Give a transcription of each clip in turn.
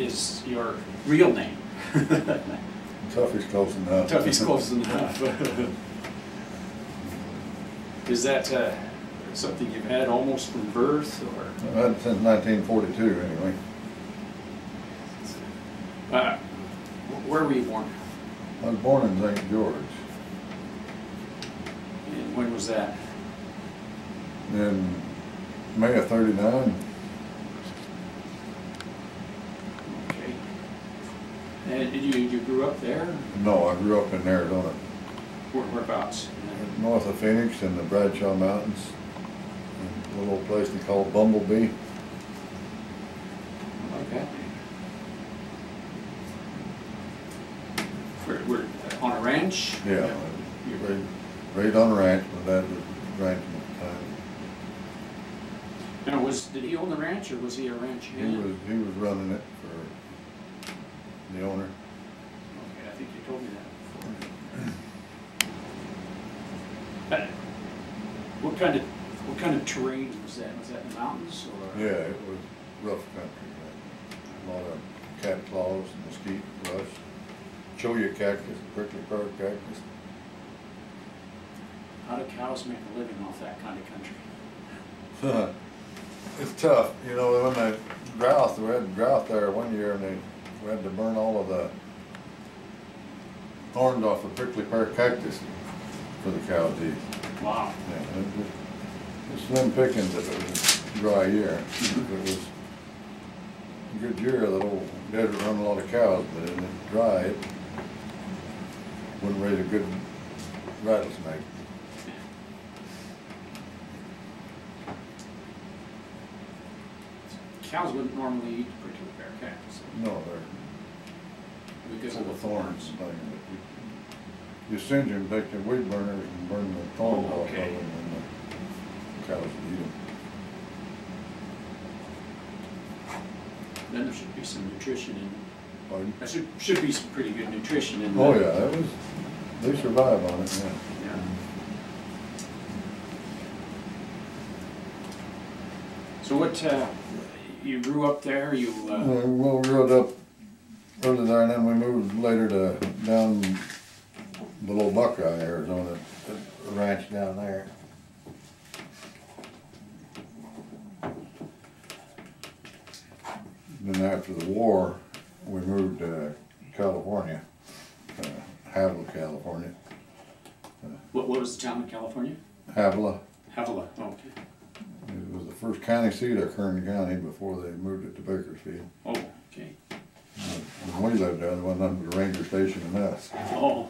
is your real name. Tuffy's close enough. Tuffy's close enough. is that uh, something you've had almost from birth, or? Since 1942, anyway. Uh, where were you born? I was born in St. George. And when was that? In May of 39. And you, you grew up there? No, I grew up in Arizona, Where- Whereabouts? north of Phoenix in the Bradshaw Mountains. A little place they call Bumblebee. Okay. We're, we're on a ranch? Yeah, raised, raised on a ranch, my dad was ranching at the Now, was, did he own the ranch, or was he a ranch time. He was, he was running it for the owner. Okay, I think you told me that before. Uh, What kind of, what kind of terrain was that? Was that in the mountains, or? Yeah, it was rough country, a lot of cat claws, mesquite brush, cholla cactus, prickly pear cactus. How do cows make a living off that kind of country? It's tough, you know, when they drought, we had drought there one year and they, we had to burn all of the thorns off the prickly pear cactus for the cow to eat. Wow. Yeah, it it's slim pickings if it was a dry year. If it was a good year, that old desert run a lot of cows, but in the dry, it wouldn't raise a good rattlesnake. Cows wouldn't normally eat prickly pear cactus No, they're because full of the thorns and things. you- send them, take the weed burners and burn the thorns Oh, off of them, okay. and the cows eat them. Then there should be some nutrition in, Pardon? there should, should be some pretty good nutrition in that. Oh, yeah, that was, they survive on it, yeah. Yeah. So what, uh, you grew up there, you, uh, Uh, Well, we grew up early there, and then we moved later to down below Buckeye, Arizona, a ranch down there. Then after the war, we moved to California, uh, Havilah, California. what, what was the town in California? Havilah, Havilah, okay. It was the first county seat of Kern County before they moved it to Bakersfield. Oh, okay. Uh, when we lived there, there wasn't nothing but a ranger station and us. Oh,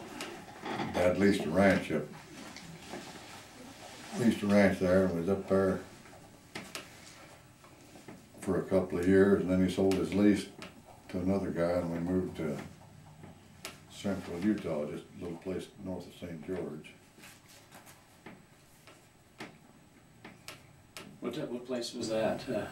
Dad leased a ranch up, leased a ranch there and was up there for a couple of years, and then he sold his lease to another guy, and we moved to central Utah, just a little place north of St. George. What, what place was that? Uh,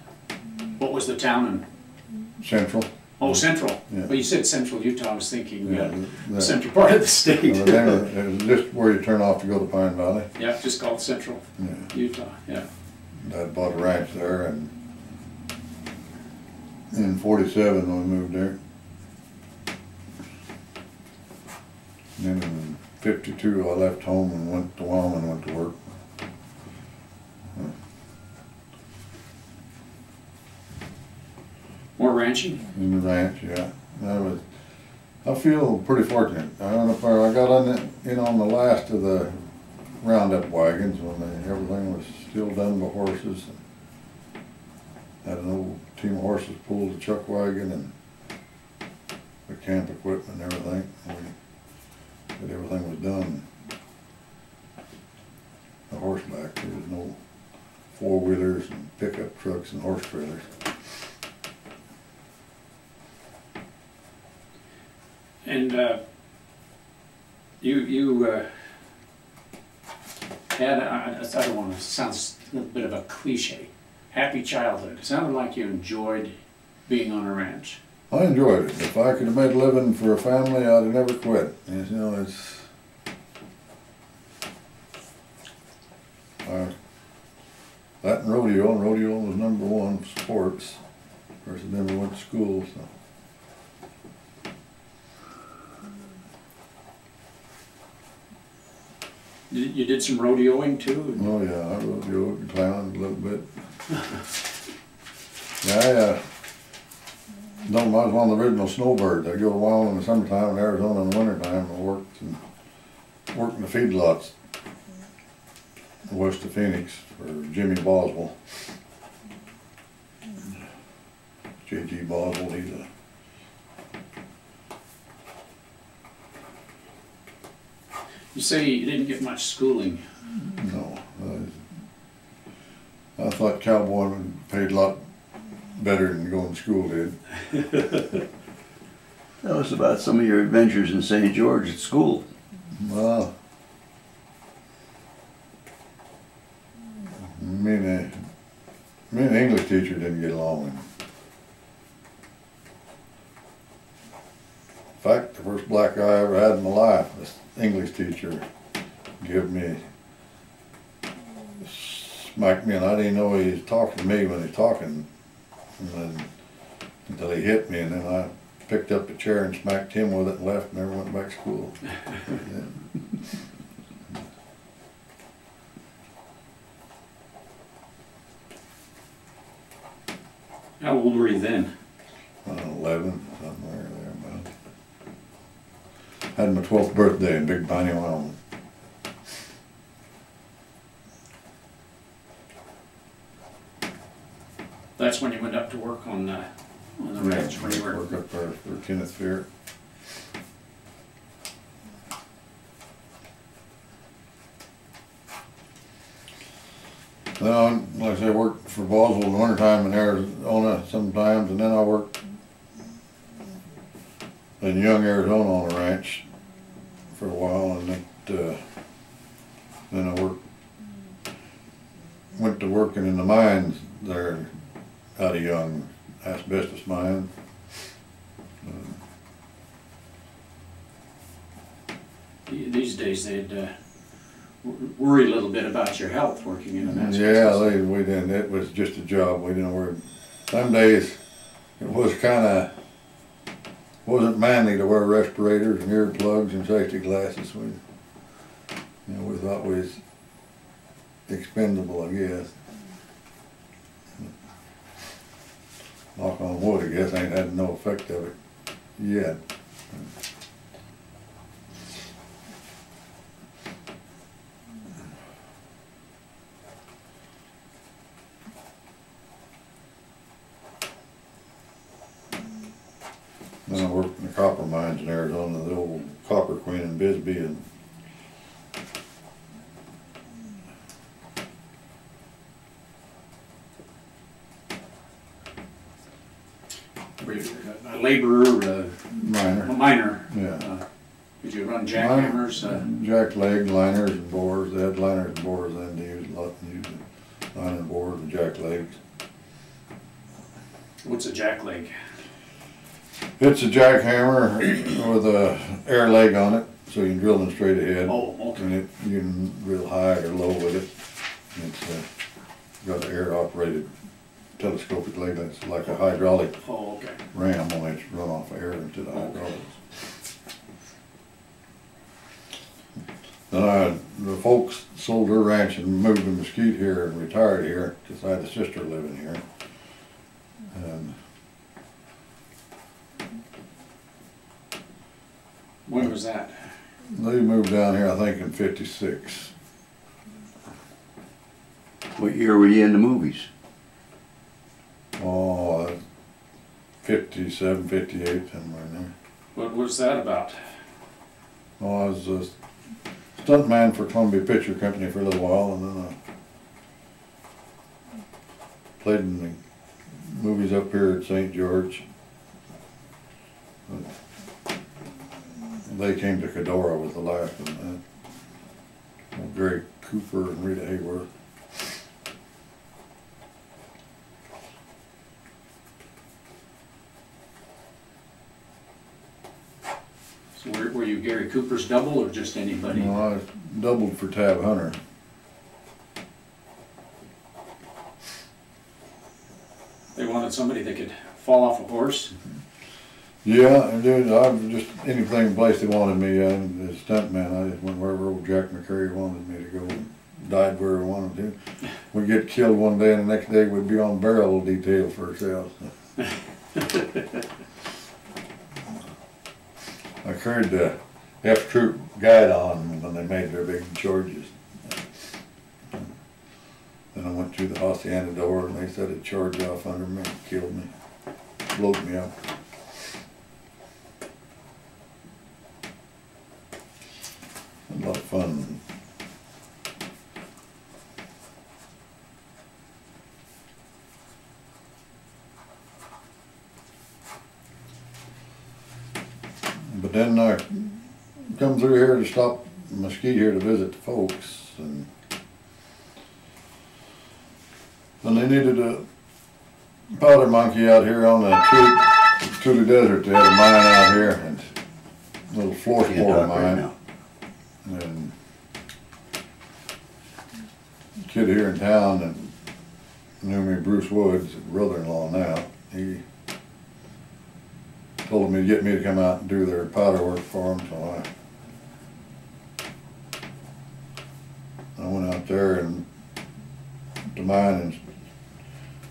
What was the town in? Central? Oh, Central. Yeah. Well, you said Central Utah, I was thinking, Yeah, uh, the- central part of the state. Well, the of it it was just where you turn off to go to Pine Valley. Yeah, just called Central Yeah. Utah, yeah. Dad bought a ranch there and in forty-seven when we moved there. And then in fifty-two, I left home and went to Wyoming, and went to work. More ranching? In the ranch, yeah. And I was, I feel pretty fortunate. I don't know if I, I got on the, in on the last of the roundup wagons when they, everything was still done by horses. Had an old team of horses pull the chuck wagon and the camp equipment and everything. And we- But everything was done. A horseback, there was no four-wheelers and pickup trucks and horse trailers. And uh, you, you uh, had, I I don't want to, sounds a little bit of a cliche, happy childhood. It sounded like you enjoyed being on a ranch. I enjoyed it. If I could have made a living for a family, I'd have never quit. You know, it's. I, that and rodeo, and rodeo was number one sports. Of course, I never went to school, so. You did some rodeoing too? Oh, yeah, I rodeoed and clowned a little bit. Yeah, I, uh, don't, I was one of the original snowbirds. I go wild in the summertime in Arizona in the wintertime. I worked and worked in the feedlots west of Phoenix for Jimmy Boswell. J.G. Boswell, he's a You say you didn't get much schooling. No, I, I thought cowboy paid a lot better than going to school did. Tell us about some of your adventures in St. George at school. Well, me and the, me and the English teacher didn't get along. In fact, the first black eye I ever had in my life, this English teacher give me, smacked me, and I didn't know he was talking to me when he was talking. And then, until he hit me, and then I picked up the chair and smacked him with it and left, and never went back to school. Yeah. How old were you then? uh, eleven, somewhere there about. Had my twelfth birthday in Big Piney, Wyoming. That's when you went up to work on the, on the ranch, when you were, Work up there for Kenneth Fear. Then, I- like I say, I worked for Boswell in the wintertime in Arizona sometimes, and then I worked in Young, Arizona on a ranch for a while, and it, uh, then I worked, went to working in the mines there out of Young, asbestos mine. these days they'd uh, w- worry a little bit about your health working in a mess. Yeah, they, we didn't, it was just a job, we didn't worry. Some days, it was kinda, wasn't manly to wear respirators and earplugs and safety glasses, we, you know, we thought we was expendable, I guess. Knock on wood, I guess, ain't had no effect of it yet. Then I worked in the copper mines in Arizona, the old Copper Queen in Bisbee and Were you a laborer, uh, a miner, miner? yeah. Uh, Did you run jackhammers? uh, Jack leg, liners and bores, they had liners and bores then, they used a lot, used liner and bores and jack legs. What's a jack leg? It's a jackhammer with a air leg on it, so you can drill them straight ahead. Oh, okay. And it, you can drill high or low with it. It's, uh, got an air operated telescopic leg, that's like a hydraulic Oh, okay. ram, only it's run off air into the hydraulics. Then I, the folks sold their ranch and moved to Mesquite here and retired here, cause I had a sister living here. And When was that? they moved down here, I think in fifty-six. What year were you in the movies? Oh, uh, fifty-seven, fifty-eight, somewhere in there. What was that about? Oh, I was a stuntman for Columbia Picture Company for a little while, and then I played in the movies up here at St. George. They came to Cordura with the last one. Gary Cooper and Rita Hayworth. So were, were you Gary Cooper's double or just anybody? No, I doubled for Tab Hunter. They wanted somebody that could fall off a horse? Yeah, dude, I've just, anything place they wanted me, uh, as stuntman, I just went wherever old Jack McCurry wanted me to go, and died where he wanted to. We'd get killed one day and the next day we'd be on barrel detail for ourselves. I carried the F troop guide on when they made their big charges. Then I went through the hacienda door and they set a charge off under me, killed me, blowed me up. A lot of fun. But then I come through here to stop Mesquite here to visit the folks and and they needed a powder monkey out here on the Tule, Tule Desert. They had a mine out here and a little floor Can't spore talk right mine. now. And kid here in town that knew me, Bruce Woods, brother-in-law now, he told me to get me to come out and do their powder work for them, so I I went out there and to mine and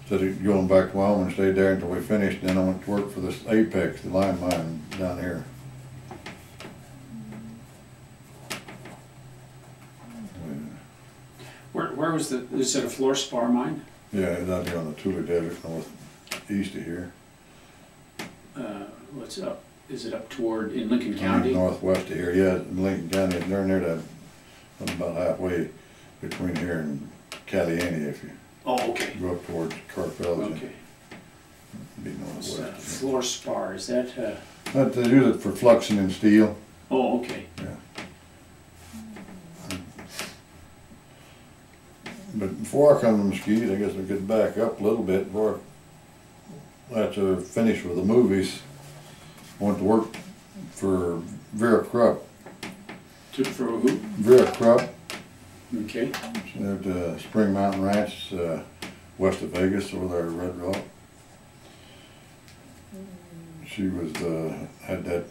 instead of going back to Wyoming, stayed there until we finished, then I went to work for this Apex, the lime mine down here. Where, where was the, is it a fluorspar mine? Yeah, it's out here on the Tule Desert, northeast of here. What's up, is it up toward, in Lincoln County? Northwest of here, yeah, in Lincoln County, they're near that, about halfway between here and Caliente, if you Oh, okay, go up towards Carpel, it'd okay. be What's that, northwest. fluorspar, is that, uh, But they use it for fluxing in steel, oh, okay, but before I come to Mesquite, I guess I could back up a little bit, before, I- have to finish with the movies, went to work for Vera Krupp, to, for who? Vera Krupp, Okay, She lived uh, Spring Mountain Ranch, uh, west of Vegas, over there at Red Rock. She was, uh, had that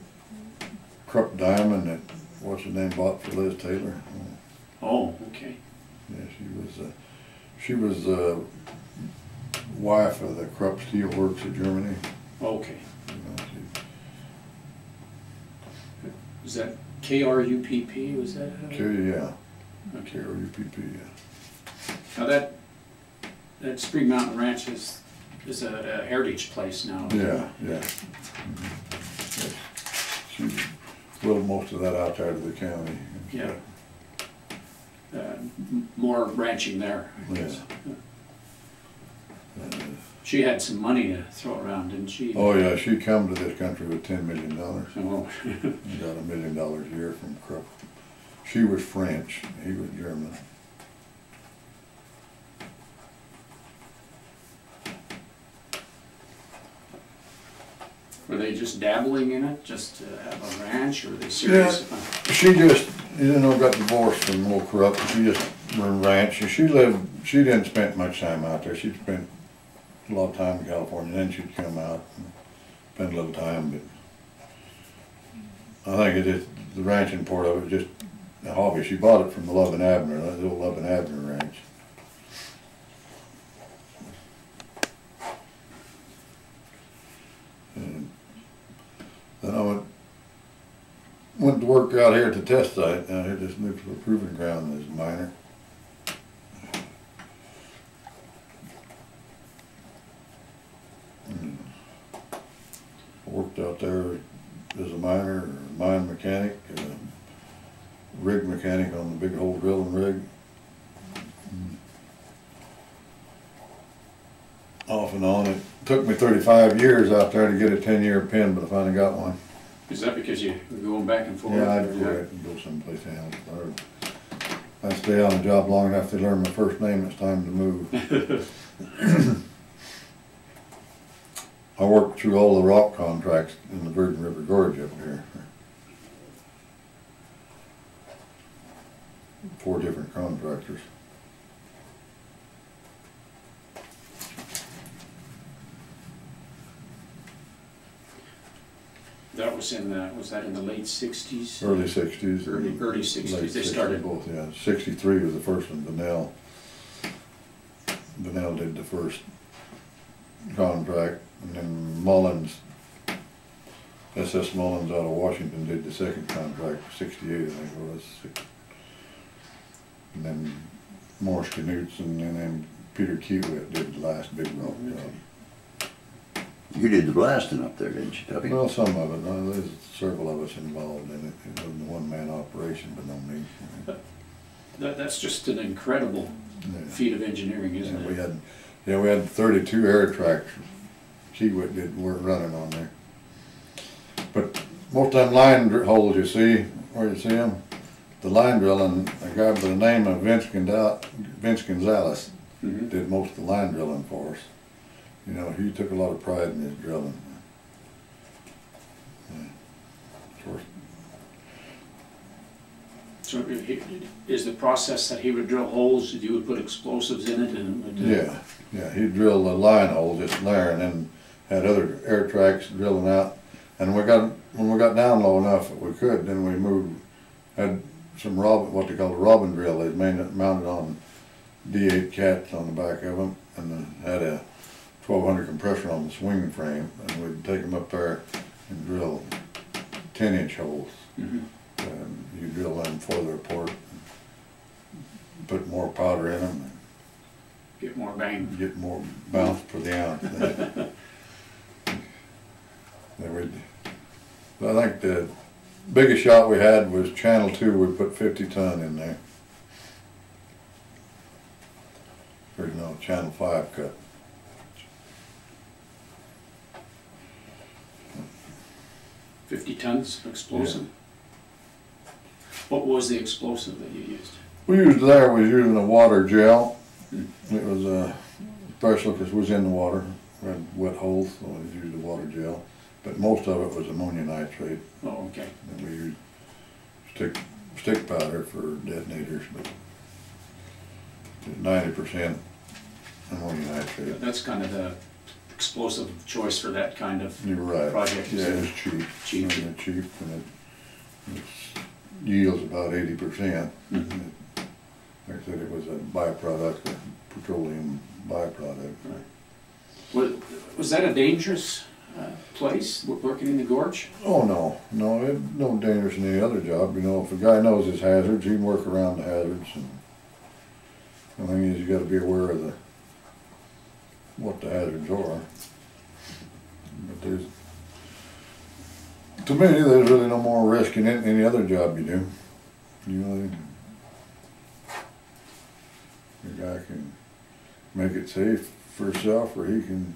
Krupp diamond that, what's her name, bought for Liz Taylor. oh, okay, Yeah, she was, uh, she was, uh, wife of the Krupp Steel Works of Germany. okay. You know, she- Is that K R U P P, was that? K, yeah, Okay, K R U P P, yeah. now that, that Spring Mountain Ranch is, is a a heritage place now. Yeah, yeah. Mhm. She built most of that out there to the county. Yeah. Uh, m- More ranching there, I guess. Uh, She had some money to throw around, didn't she? Oh, yeah, she come to this country with ten million dollars, Oh, got a million dollars a year from Krupp. She was French, he was German. Were they just dabbling in it, just to have a ranch, or were they serious? about- She just, you know, got divorced from old Krupp, she just run ranch, she lived, she didn't spend much time out there, she spent a lot of time in California, then she'd come out and spend a little time, but I think it is, the ranching part of it, just a hobby, she bought it from the Lum and Abner, the old Lum and Abner Ranch. And Then I went went to work out here at the test site, out here at this nuclear proving ground as a miner. Worked out there as a miner, mine mechanic, uh, rig mechanic on the big hole drilling rig. Off and on, it took me thirty-five years out there to get a ten-year pin, but I finally got one. Is that because you were going back and forth? Yeah, I'd quit and go someplace else. Or I stay on the job long enough to learn my first name, it's time to move. I worked through all the rock contracts in the Virgin River Gorge up here. Four different contractors. That was in the, was that in the late sixties? early sixties. Early, early sixties, they started. Both, yeah, sixty-three was the first one, Benell. Benell did the first contract, and then Mullins, SS Mullins out of Washington did the second contract, for sixty-eight, I think it was. And then Morrison Knudsen, and then Peter Kiewit did the last big rock mm-hmm. job. You did the blasting up there, didn't you, Tuffy? Well, some of it, there's several of us involved in it, it wasn't a one-man operation, but no me. That, that's just an incredible Yeah. feat of engineering, isn't Yeah, we it? had, yeah, we had thirty-two air tracks, Kiewit did, weren't running on there. But most of them line holes you see, where you see them, the line drilling, a guy by the name of Vince Gonzalez, Vince Gonzalez Mhm. did most of the line drilling for us. You know, he took a lot of pride in his drilling. Yeah. Of course, So he- is the process that he would drill holes, you would put explosives in it and? would, uh, Yeah, yeah, he'd drill the line hole just there and then had other air tracks drilling out. And we got, when we got down low enough that we could, then we moved, had some robin, what they call a robin drill, they mounted, mounted on D eight cats on the back of them and had a twelve hundred compressor on the swing frame and we'd take them up there and drill ten inch holes. Mhm. And you drill them further apart, put more powder in them Get more bang. get more bounce per the ounce. They they would, I think the biggest shot we had was channel two, we put fifty ton in there. There's no channel five cut. Fifty tons of explosive? What was the explosive that you used? We used there, was using a water gel. Hmm. It was uh, special because it was in the water, We had wet holes, so we used a water gel. But most of it was ammonia nitrate. Oh, okay. And we used stick, stick powder for detonators, but ninety percent ammonium nitrate. That's kind of the explosive choice for that kind of, You're right. Project Yeah, it's cheap. cheap. Really cheap, and it yields about eighty percent. Mhm. Like I said, it was a byproduct, a petroleum byproduct. was, was that a dangerous uh, place, wo- working in the gorge? Oh, no, no, it, no dangerous in any other job, you know, if a guy knows his hazards, he can work around the hazards and the thing is, you gotta be aware of the, what the hazards are. But there's, to me, there's really no more risk in any, any other job you do. You know, the guy can make it safe for himself or he can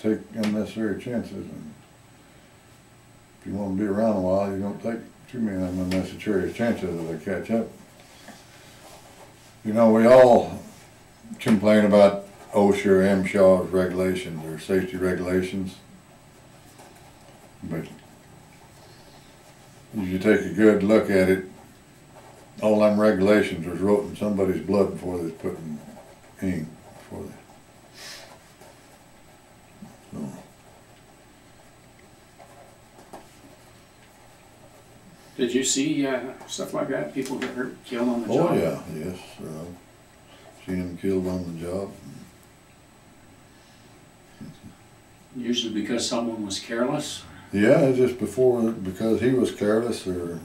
take unnecessary chances and if you wanna be around a while, you don't take too many unnecessary chances that they catch up. You know, we all complain about OSHA or MSHA's regulations or safety regulations. But if you take a good look at it, all them regulations was wrote in somebody's blood before they put in ink, before they. So. Did you see uh, stuff like that, people get hurt, killed on the job? Oh, yeah, yes, uh, seen him killed on the job. Usually because someone was careless? Yeah, just before, because he was careless or,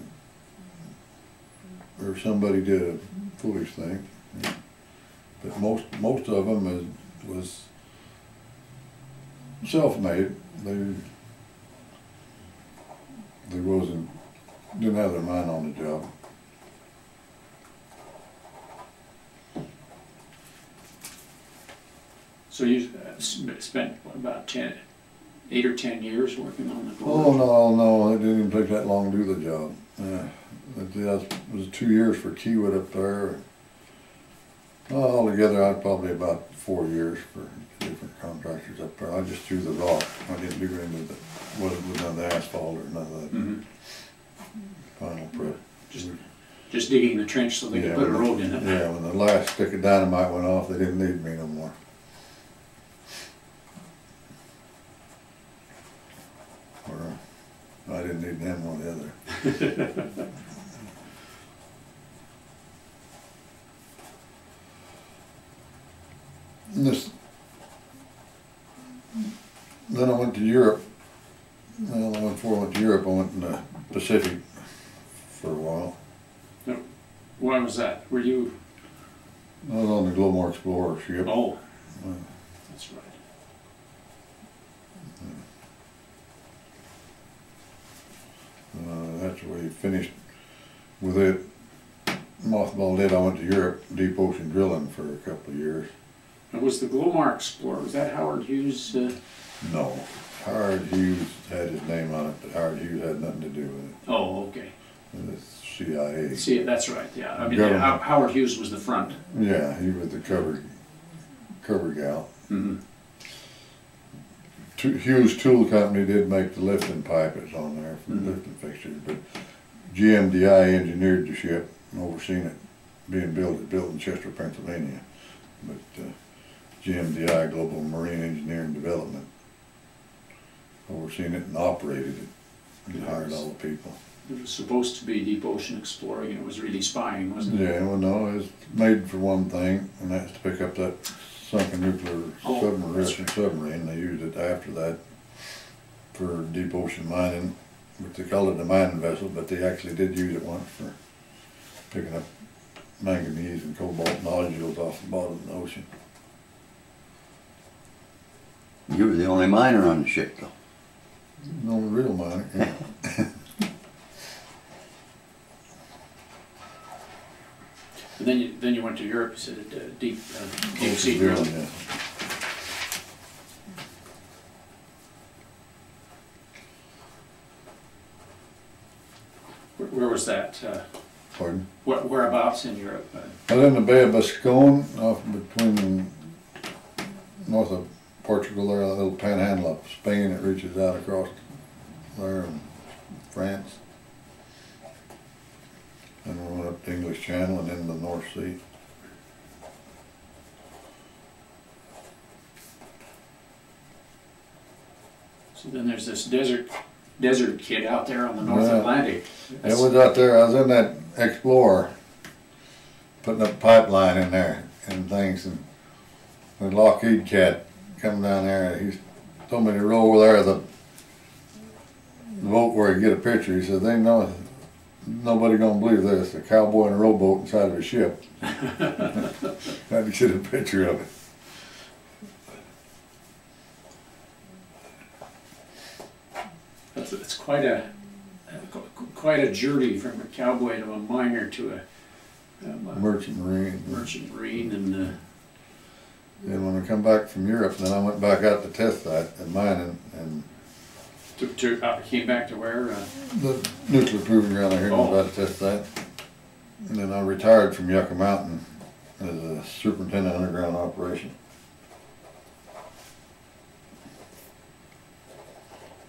or somebody did a foolish thing. But most, most of them is, was self-made, they, they wasn't, didn't have their mind on the job. So you uh, spent what, about ten, eight or ten years working on the gorge? Oh, no, no, it didn't even take that long to do the job. Uh, it it was two years for Kiewit up there. Altogether, I'd probably about four years for different contractors up there. I just threw the rock. I didn't do any of the, wasn't with none of the asphalt or none of that Mhm. Final. Just, just digging the trench so they could put a road in it? Yeah, when the last stick of dynamite went off, they didn't need me no more. Or, I didn't need them or the other. This, then I went to Europe. Well, I went before I went to Europe, I went in the Pacific for a while. No. Why was that? Were you, I was on the Glomar Explorer ship. oh, Uh, that's right. Uh, after we finished with it, mothballed it, I went to Europe, deep ocean drilling for a couple of years. And was the Glomar Explorer, was that Howard Hughes? uh, No, Howard Hughes had his name on it, but Howard Hughes had nothing to do with it. Oh, okay. CIA. See, that's right, yeah. I mean, Government. Howard Hughes was the front. Yeah, he was the cover, cover gal. Mhm. Tu- Hughes Tool Company did make the lifting pipe that's on there for the Mhm. lifting fixtures, but GMDI engineered the ship and overseen it being built, built in Chester, Pennsylvania. But, uh, GMDI, Global Marine Engineering Development, overseen it and operated it and hired all the people. It was supposed to be deep ocean exploring, and it was really spying, wasn't it? Yeah, well, no, it's made for one thing, and that's to pick up that sunken nuclear Oh, submarine, that's Russian submarine. They used it after that for deep ocean mining, which they called it a mining vessel, but they actually did use it once for picking up manganese and cobalt nodules off the bottom of the ocean. You were the only miner on the ship though. No real miner, yeah. And then you, then you went to Europe, you said, uh, deep, uh, deep sea drilling, yeah. Where, where was that? Uh, Pardon? where- Whereabouts in Europe? Uh, I was in the Bay of Biscayne, off between, north of Portugal there, that little panhandle of Spain that reaches out across there in France. And we went up the English Channel and into the North Sea. So then there's this desert, desert kid out there on the North Yeah. Atlantic. I was out there, I was in that Explorer, putting up pipeline in there and things, and the Lockheed cat come down there, and he told me to roll over there, the the boat where he get a picture, he said, they know, nobody gonna believe this, a cowboy in a rowboat inside of a ship. Had to get a picture of it. It's, it's quite a, quite a journey from a cowboy to a miner to a, um, a Merchant Marine. merchant marine and, uh, Then when I come back from Europe, then I went back out to test site and mining, and to, to, uh, came back to where, uh, the nuclear proving ground here in Oh. about to test that. And then I retired from Yucca Mountain as a superintendent underground operation.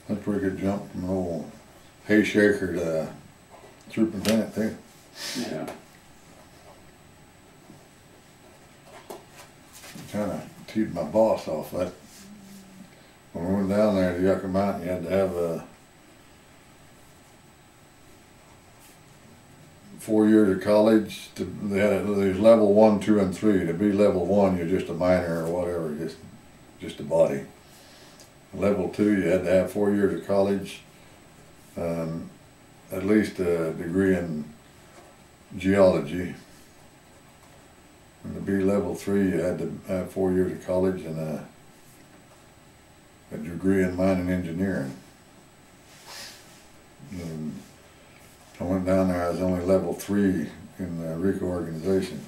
That's a pretty good jump from an old hay shaker to superintendent too. yeah. Kinda teed my boss off that. When we went down there to Yucca Mountain, you had to have a four years of college to, they had, it level one, two, and three. To be level one, you're just a minor or whatever, just, just a body. Level two, you had to have four years of college, um, at least a degree in geology. And to be level three, you had to have four years of college and a, a degree in mining engineering. And I went down there, I was only level three in the REECo organization.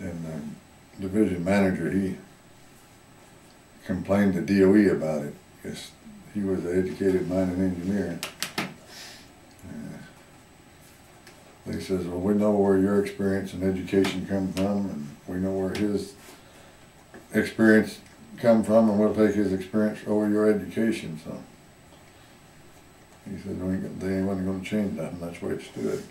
And the division manager, he complained to DOE about it, because he was an educated mining engineer. Uh, They says, well, we know where your experience and education come from, and we know where his experience come from, and we'll take his experience over your education, so. He said, they ain't gonna change nothing, that's the way it stood.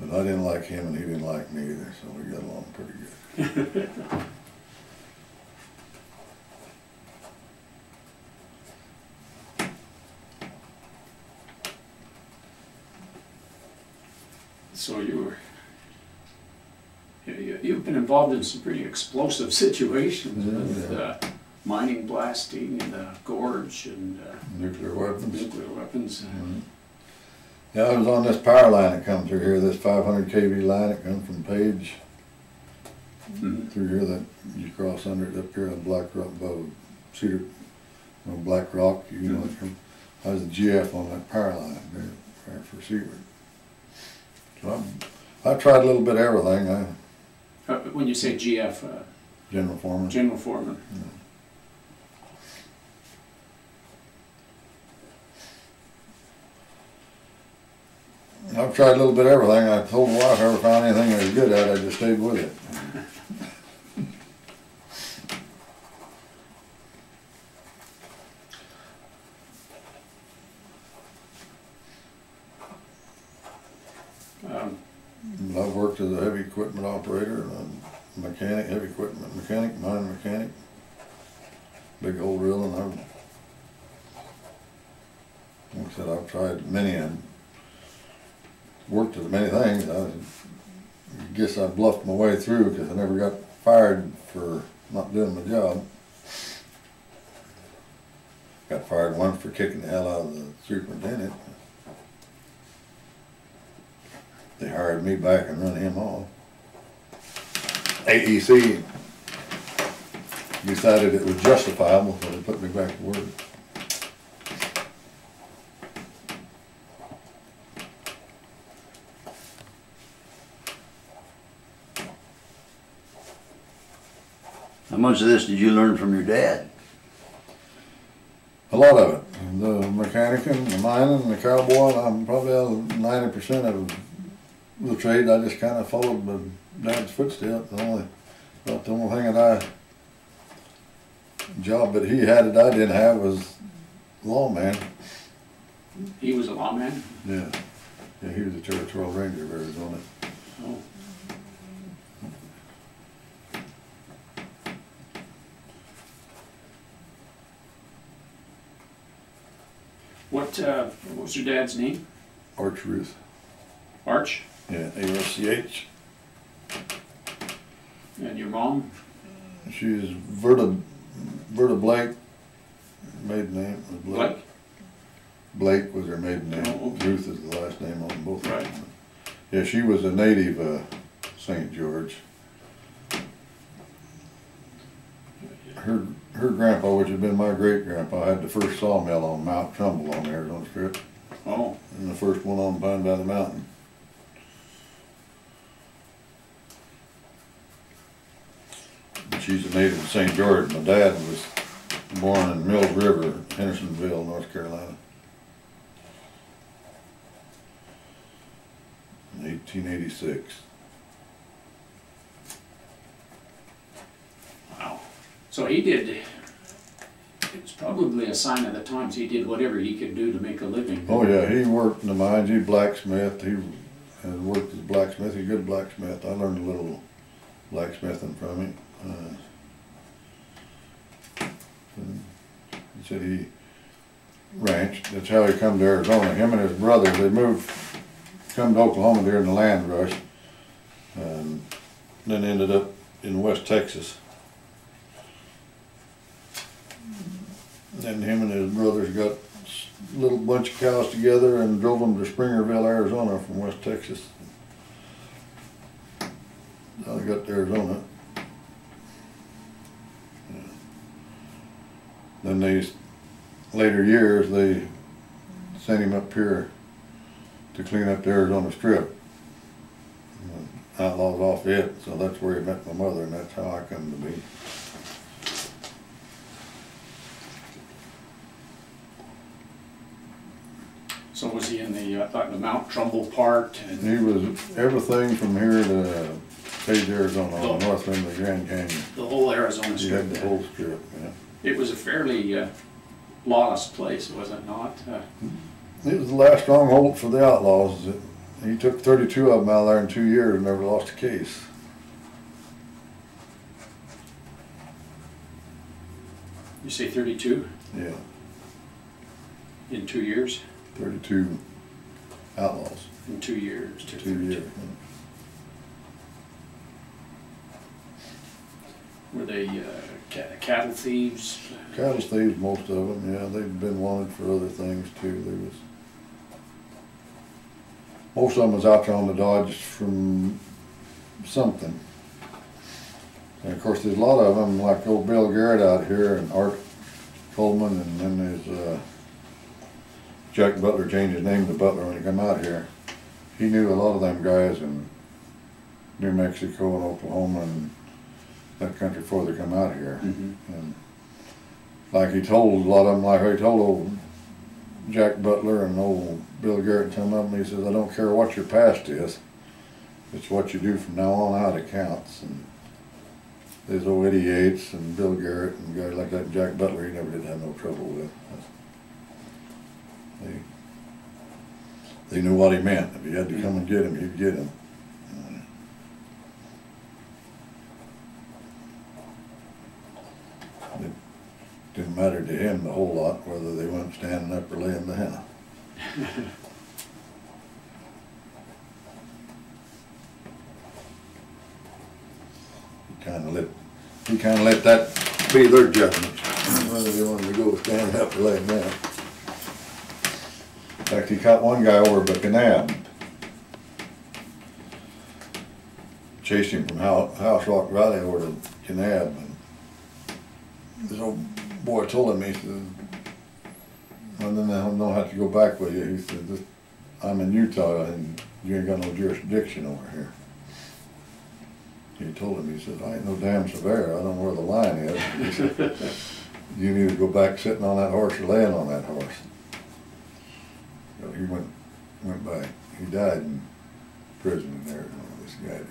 But I didn't like him and he didn't like me either, so we got along pretty good. been involved in some pretty explosive situations Yeah, with yeah. uh, mining, blasting, and the gorge, and uh, Nuclear weapons. nuclear weapons. Yeah, I was on this power line that comes through here, this five hundred KV line that comes from Page Mhm. through here that you cross under it up here on Black Rock, above Cedar, on Black Rock, you know, it I was a GF on that power line there, there for Seaward. So I, I tried a little bit of everything, I, Uh, When you say GF, uh, general foreman. General Foreman, I've tried a little bit of everything, I told the wife, ever found anything I was good at, I just stayed with it. um, I've worked as a heavy equipment operator, and a mechanic, heavy equipment mechanic, mine mechanic. Big hole drilling, I've, like I said, I've tried many and worked at many things. I guess I bluffed my way through because I never got fired for not doing my job. Got fired once for kicking the hell out of the superintendent. They hired me back and run him off. AEC decided it was justifiable, so they put me back to work. How much of this did you learn from your dad? A lot of it, the mechanicing, the mining, the cowboy, I'm probably ninety percent of the trade, I just kinda followed my dad's footsteps, the only, about the only thing that I, job that he had that I didn't have was lawman. he was a lawman. Yeah, yeah, he was a territorial ranger of Arizona. Oh. What, uh, what was your dad's name? Arch Ruth, Arch? yeah, A R C H. And your mom? She's Verta, Verta Blake, maiden name was Blake. Blake? Blake was her maiden name, Oh, okay. Ruth is the last name on both of Right. them. Yeah, she was a native, uh, St. George. Her, her grandpa, which had been my great grandpa, had the first sawmill on Mount Trumbull on the Arizona Strip, Oh, and the first one on Pine Valley Mountain. She's a native of St. George. My dad was born in Mills River, Hendersonville, North Carolina. In eighteen eighty-six. wow. So he did, it was probably a sign of the times, he did whatever he could do to make a living. Oh, yeah, he worked in the mines, he blacksmith, he worked as a blacksmith, he's a good blacksmith. I learned a little blacksmithing from him. Uh, He said he ranched, that's how he come to Arizona. Him and his brother, they moved, come to Oklahoma during the land rush. And then ended up in West Texas. Then him and his brothers got a little bunch of cows together and drove them to Springerville, Arizona from West Texas. They got to Arizona. Then they, later years, they sent him up here to clean up the Arizona Strip. Outlaws off it, so that's where he met my mother and that's how I come to be. So was he in the, uh, the Mount Trumbull part and, He was everything from here to Page, Arizona, on the north end of the Grand Canyon. the whole Arizona strip. He had the whole strip, yeah. It was a fairly uh, lawless place, was it not? Uh, It was the last stronghold for the outlaws. It- He took thirty-two of them out of there in two years and never lost a case. You say thirty-two Yeah, in two years? thirty-two outlaws, In two years. two 32. years. Were they uh, ca- cattle thieves? Cattle thieves, most of them, yeah, they'd been wanted for other things too, there was. Most of them was out there on the dodge from something. And of course, there's a lot of them, like old Bill Garrett out here and Art Coleman, and then there's, uh, Jack Butler changed his name to Butler when he come out here. He knew a lot of them guys in New Mexico and Oklahoma and that country before they come out here. Mhm. And like he told a lot of them, like he told old Jack Butler and old Bill Garrett, and some of them, he says, I don't care what your past is. It's what you do from now on out that counts. And there's old Eddie Yates and Bill Garrett and guys like that, Jack Butler, he never did have no trouble with. They, they knew what he meant. If you had to come and get him, you'd get him. It Didn't matter to him a whole lot whether they went standing up or laying down. He kinda let, he kinda let that be their judgment, whether they wanted to go standing up or laying down. In fact, he caught one guy over by Kanab. Chased him from House Rock Valley over to Kanab and this old boy told him, he said, well, then I don't have to go back with you. He said, "This- I'm in Utah and you ain't got no jurisdiction over here. He told him, he said, I ain't no damn surveyor, I don't know where the line is. Said, You need to go back sitting on that horse or laying on that horse. So he went, went back, he died in prison in Arizona, this guy did.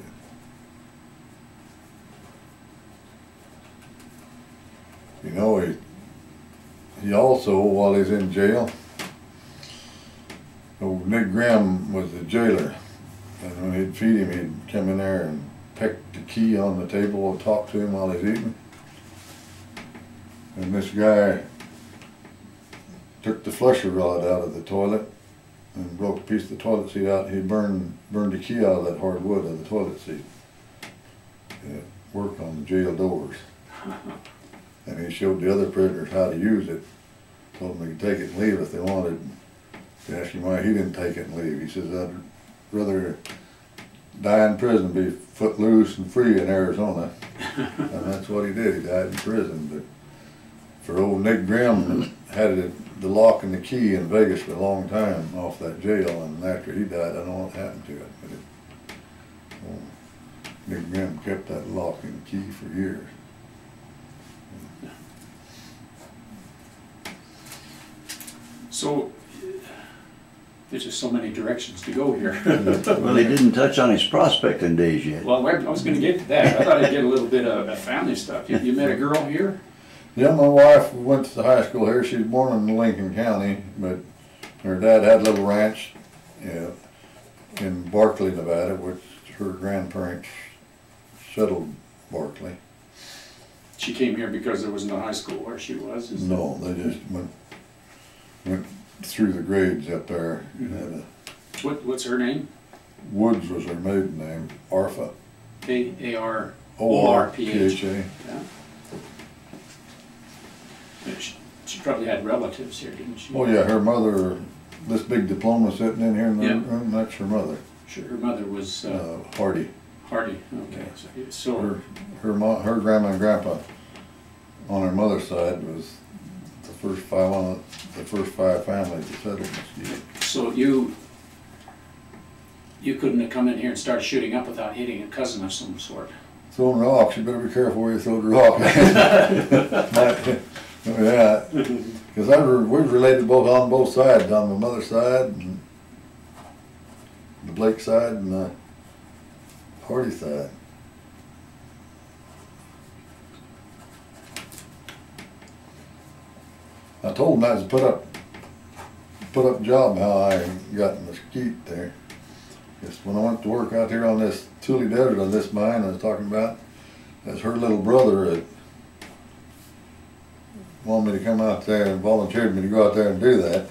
You know, he, he also, while he's in jail, old Nick Graham was the jailer. And when he'd feed him, he'd come in there and peck the key on the table and talk to him while he's eating. And this guy took the flusher rod out of the toilet and broke a piece of the toilet seat out. He burned, burned the key out of that hard wood of the toilet seat. It worked on the jail doors. And he showed the other prisoners how to use it. Told them they could take it and leave if they wanted. They asked him why he didn't take it and leave. He says, I'd rather die in prison, be foot loose and free in Arizona. And that's what he did. He died in prison. But for old Nick Grimm, had it, the lock and the key in Vegas for a long time off that jail. And after he died, I don't know what happened to it. But it, oh, Nick Grimm kept that lock and key for years. So, there's just so many directions to go here. Well, he didn't touch on his prospecting days yet. Well, I was gonna get to that. I thought I'd get a little bit of family stuff. You, you met a girl here? Yeah, my wife went to the high school here. She was born in Lincoln County, but her dad had a little ranch yeah, in Barclay, Nevada, which her grandparents settled Barclay. She came here because there was no high school where she was. is No, they just went went through the grades up there. Had a- What, what's her name? Woods was her maiden name, Arfa. A, A R O R P. H A. Yeah. Yeah, She, she probably had relatives here, didn't she? Oh yeah, her mother. This big diploma sitting in here in the Yeah. room. That's her mother, Sure, her mother was uh, uh, Hardy. Hardy, okay. So- Her, her mo her grandma and grandpa on her mother's side was the first five on, the first five families that settled Mesquite. so you, you couldn't have come in here and started shooting up without hitting a cousin of some sort? Throwing rocks, you better be careful where you throw the rock. Yeah, cause I, re- we was related both on both sides, on my mother's side and the Blake side and the Hardy side. I told him that was put up, put up job how I got Mesquite there. Yes, when I went to work out here on this Tule Desert on this mine I was talking about, that's her little brother that wanted me to come out there and volunteered me to go out there and do that.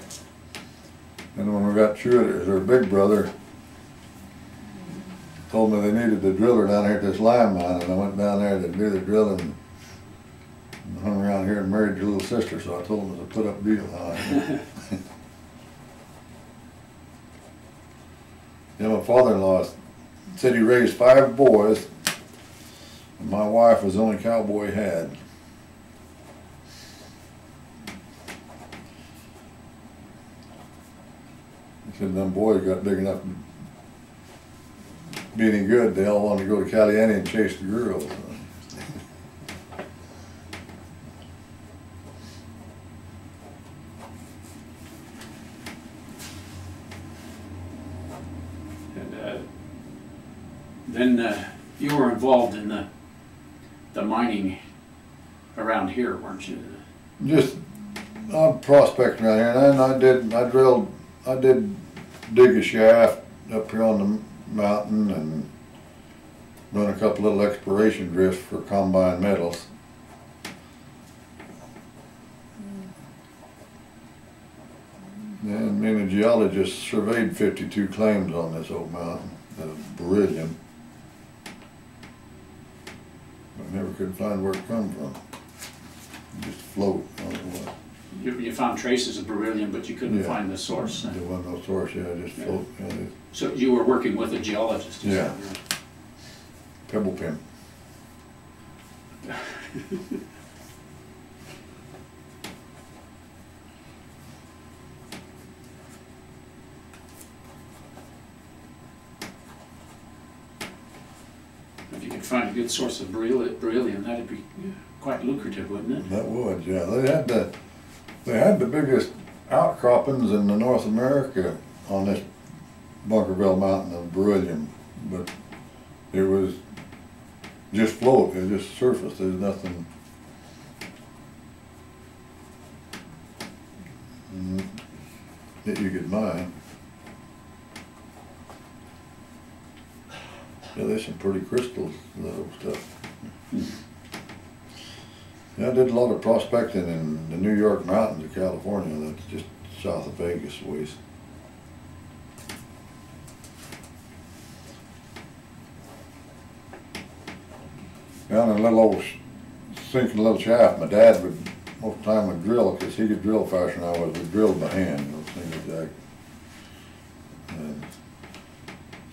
And when we got through it, it was her big brother told me they needed a driller down here at this lime mine, and I went down there to do the drilling. And hung around here and married your little sister, so I told to put up a deal on it. Yeah, my father-in-law said he raised five boys, and my wife was the only cowboy he had. He said them boys got big enough be any good, they all wanted to go to Caliente and chase the girls. And, uh, Then uh, you were involved in the, the mining around here, weren't you? Just, I'm prospecting around here, and I, I did, I drilled, I did dig a shaft up here on the mountain and run a couple little exploration drifts for combine metals. And me and a geologist surveyed fifty-two claims on this old mountain, of beryllium. I never could find where it come from. It Just float. You, you found traces of beryllium, but you couldn't Yeah. find the source. There wasn't no source, yeah, just float, yeah, So you were working with a geologist? you said? pebble pin. If you could find a good source of beryllium, beryllium, that'd be quite lucrative, wouldn't it? That would, yeah, they had the, they had the biggest outcroppings in the North America on this Bunkerville Mountain of beryllium, but it was just float, it was just surface, there's nothing. mm, That you could mine. Yeah, there's some pretty crystals, little stuff. Yeah, I did a lot of prospecting in the New York mountains of California, that's just south of Vegas ways. Down in a little old sinking little shaft, my dad would, most of the time would drill, cause he could drill faster than I was, we drilled by hand, know, single jack. And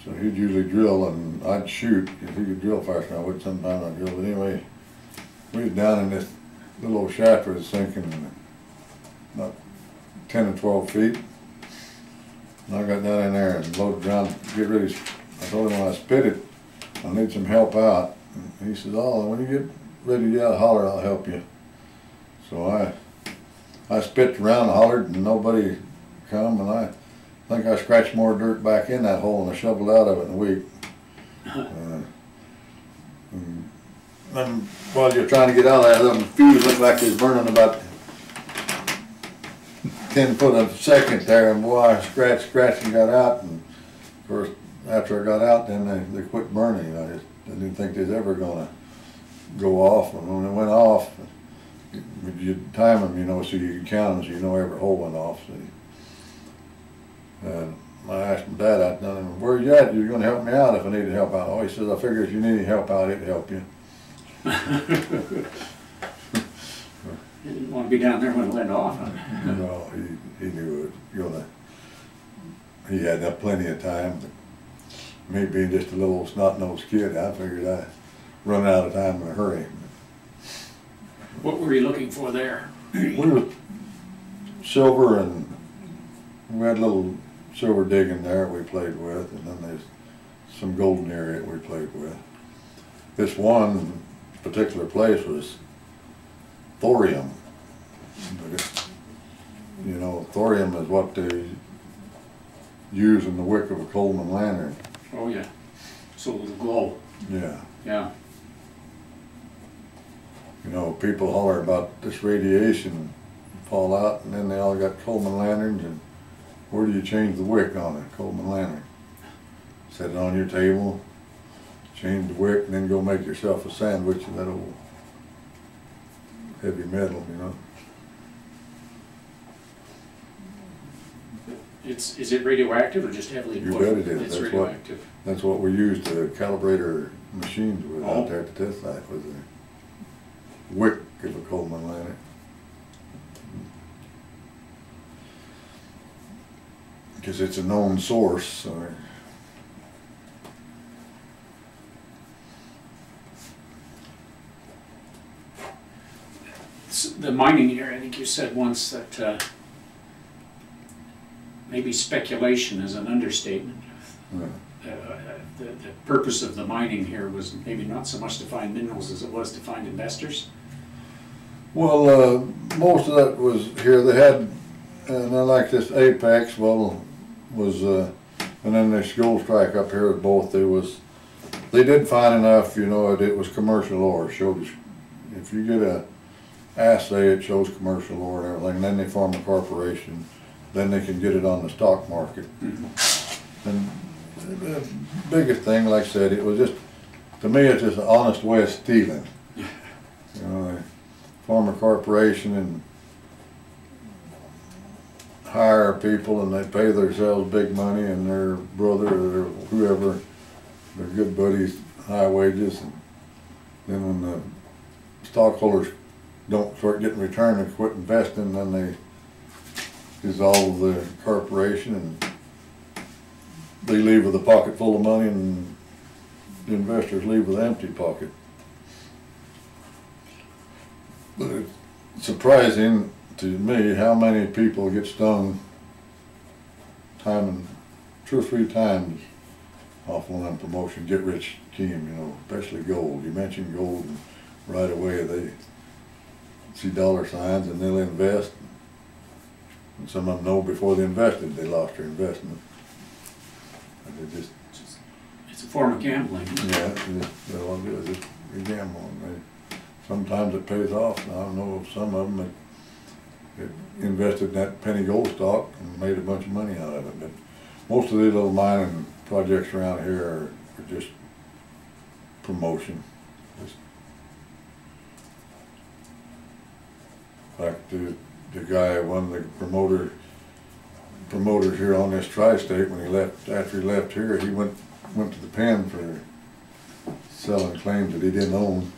So he'd usually drill and I'd shoot, if he could drill faster than I would, sometimes I'd drill, but anyway, we was down in this little old shaft was sinking about ten or twelve feet. And I got down in there and loaded around, get ready, I told him when I spit it, I need some help out. And he says, oh, when you get ready to out, holler, I'll help you. So I, I spit around hollered and nobody come and I think I scratched more dirt back in that hole and I shoveled out of it in a week. Uh, and and while you're trying to get out of there, the fuse looked like it was burning about ten foot a second there, and boy, I scratched, scratched and got out, and of course, after I got out, then they, they quit burning, I just, I didn't think they was ever gonna go off, and when it went off, you- time them, you know, so you can count them, so you know every hole went off, so. And I asked my dad, I, told him, where you at, you're gonna help me out if I needed help out, oh, he says, I figure if you need any help out, it'd help you. You didn't want to be down there when it went off. No, he, he knew it was gonna, he had plenty of time. Me being just a little snot-nosed kid, I figured I'd run out of time in a hurry. What were you looking for there? We were silver and we had a little silver digging there we played with, and then there's some golden area we played with. This one particular place was thorium. You know, thorium is what they use in the wick of a Coleman lantern, Oh, yeah. So the glow, yeah. yeah. You know, people holler about this radiation fall out, and then they all got Coleman lanterns, and where do you change the wick on a Coleman lantern? Set it on your table, change the wick, and then go make yourself a sandwich of that old heavy metal, you know? It's, is it radioactive or just heavily You bet it is. It's That's what- radioactive. That's what we used to calibrate our machines with Oh. out there at the test site, was there. wick of a Coleman lantern. Cause it's a known source, so. S- The mining here, I think you said once that uh, maybe speculation is an understatement. yeah. Uh, The, the purpose of the mining here was maybe not so much to find minerals as it was to find investors. Well, uh, most of that was here, they had, and I like this Apex, well, was, uh, and then this Gold Strike up here with both, they was, they did find enough, you know, it, it was commercial ore, showed, if you get a assay, it shows commercial ore and everything, then they form a corporation, then they can get it on the stock market. Mm-hmm. And uh, the biggest thing, like I said, it was just, to me, it's just an honest way of stealing. You know, form a corporation and hire people and they pay themselves big money and their brother or whoever, their good buddies, high wages. And then when the stockholders don't start getting return and quit investing, then they dissolve the corporation and they leave with a pocket full of money and the investors leave with an empty pocket. But it's surprising to me how many people get stung time and two or three times off on promotion, get rich scheme, you know, especially gold. You mentioned gold and right away they see dollar signs and they'll invest. And some of them know before they invested, they lost their investment. And they just It's a form of gambling. yeah, they want to do is gamble. they- Sometimes it pays off. I don't know if some of them that invested in that penny gold stock and made a bunch of money out of it, but most of these little mining projects around here are, are just promotion. Just Like the, the guy, one of the promoter, promoters here on this tri-state, when he left, after he left here, he went went to the pen for selling claims that he didn't own.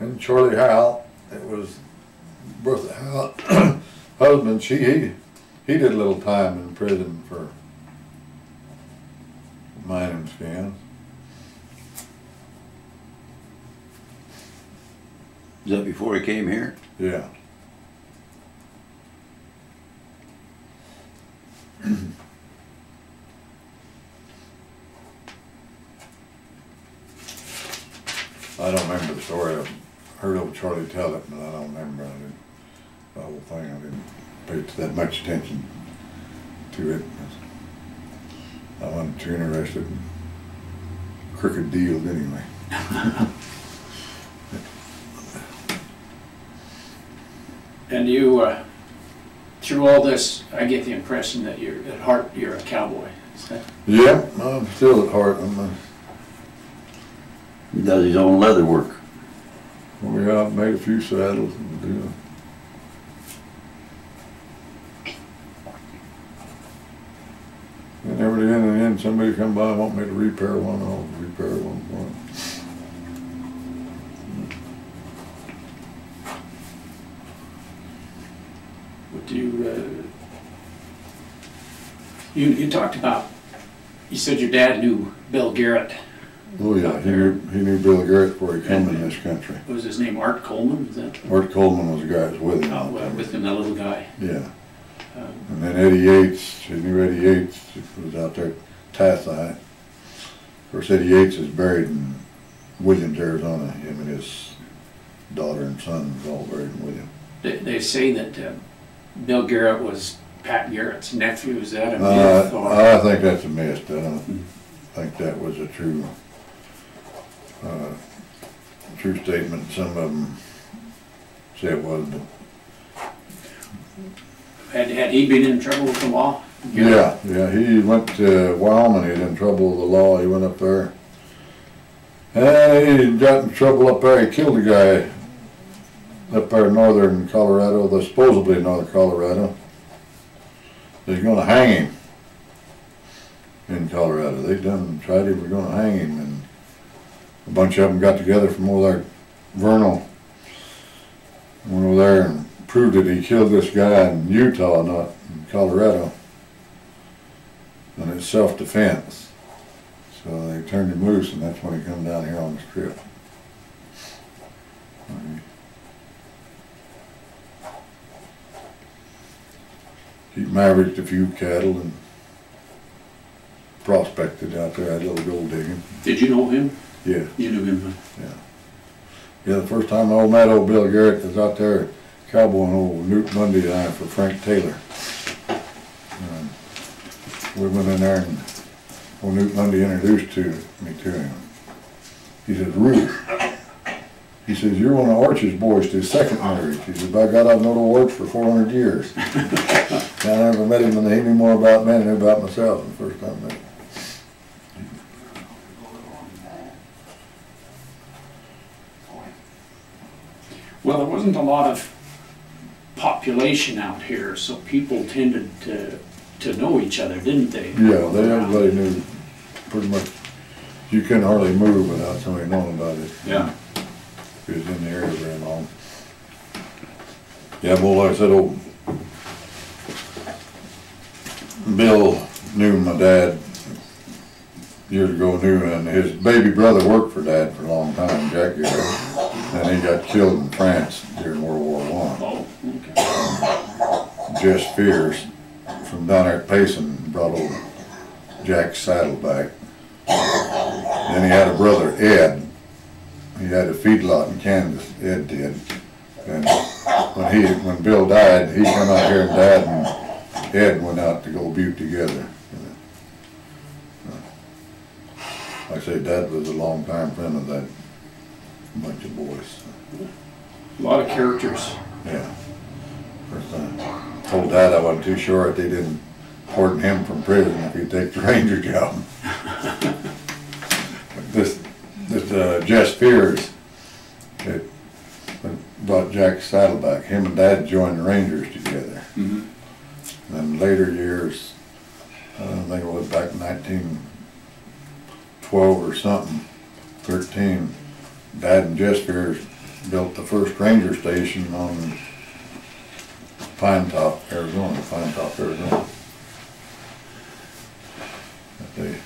And Charlie Howell, it was Bertha Howell, husband, she, he, he did a little time in prison for mining scams. Is that before he came here? Yeah. I don't remember the story. I've heard old Charlie tell it, but I don't remember. I didn't, the whole thing. I didn't pay that much attention to it. I wasn't too interested in crooked deals anyway. And you, uh, through all this, I get the impression that you're, at heart, you're a cowboy. Yeah, I'm still at heart. I'm a, He does his own leather work. We have made a few saddles and do. And every now and then, somebody come by and want me to repair one, I'll repair one for you, uh, you, you talked about, you said your dad knew Bill Garrett. Oh, yeah, he knew, he knew Bill Garrett before he come in this country. What was his name, Art Coleman? Is that? Art Coleman was the guy that was with him. Oh, well, with him, that little guy. Yeah, Um, and then Eddie Yates, he knew Eddie Yates, was out there at Tassi. Of course, Eddie Yates is buried in Williams, Arizona, him and his daughter and son was all buried in Williams. They, they say that uh, Bill Garrett was Pat Garrett's nephew. Is that a myth? Uh, or- I think that's a myth. I don't think that was a true, uh, true statement. Some of them say it was, but Had, had he been in trouble with the law? yeah, yeah, he went to Wyoming, he was in trouble with the law, he went up there. And he got in trouble up there, he killed a guy up there in northern Colorado, the supposedly northern Colorado. they're gonna hang him. in Colorado. They done tried him, were gonna hang him and a bunch of them got together from over there, Vernal. Went over there and proved that he killed this guy in Utah, not in Colorado. And it's self-defense. So they turned him loose and that's when he come down here on the strip. He averaged a few cattle and prospected out there, had a little gold digging. Did you know him? Yeah, You knew him? yeah, Yeah, the first time I old met old Bill Garrett was out there cowboying old Newt Mundy and I for Frank Taylor. And We went in there and old Newt Mundy introduced to me to him. He said, Ruth, he says, you're one of Archer's boys to second marriage. He says, by God, I've known Arch for four hundred years. and I never met him and he knew more about me than about myself the first time I met him. Well, there wasn't a lot of population out here, so people tended to, to know each other, didn't they? Yeah, they, everybody knew pretty much, you couldn't hardly move without somebody knowing about it. Yeah. He was in the area very long. Yeah, well, like I said, old Bill knew my dad years ago, knew, and his baby brother worked for dad for a long time, Jack Garrett. And he got killed in France during World War One. Oh, okay. Fears from down there at Payson brought old Jack's saddle back. Then he had a brother, Ed. He had a feedlot in Kansas, Ed did. And when he, when Bill died, he come out here and Dad and Ed went out to go butte together. Like I say, Dad was a longtime friend of that bunch of boys. A lot of characters. Yeah. First time. Told Dad I wasn't too sure if they didn't pardon him from prison if he'd take the ranger job. But This, this, uh, Jess Fears, it brought Jack Saddleback, him and Dad joined the Rangers together. Mhm. And later years, I don't think it was back in nineteen twelve or something, thirteen, Dad and Jess Fears built the first ranger station on Pine Top, Arizona, Pine Top, Arizona. They,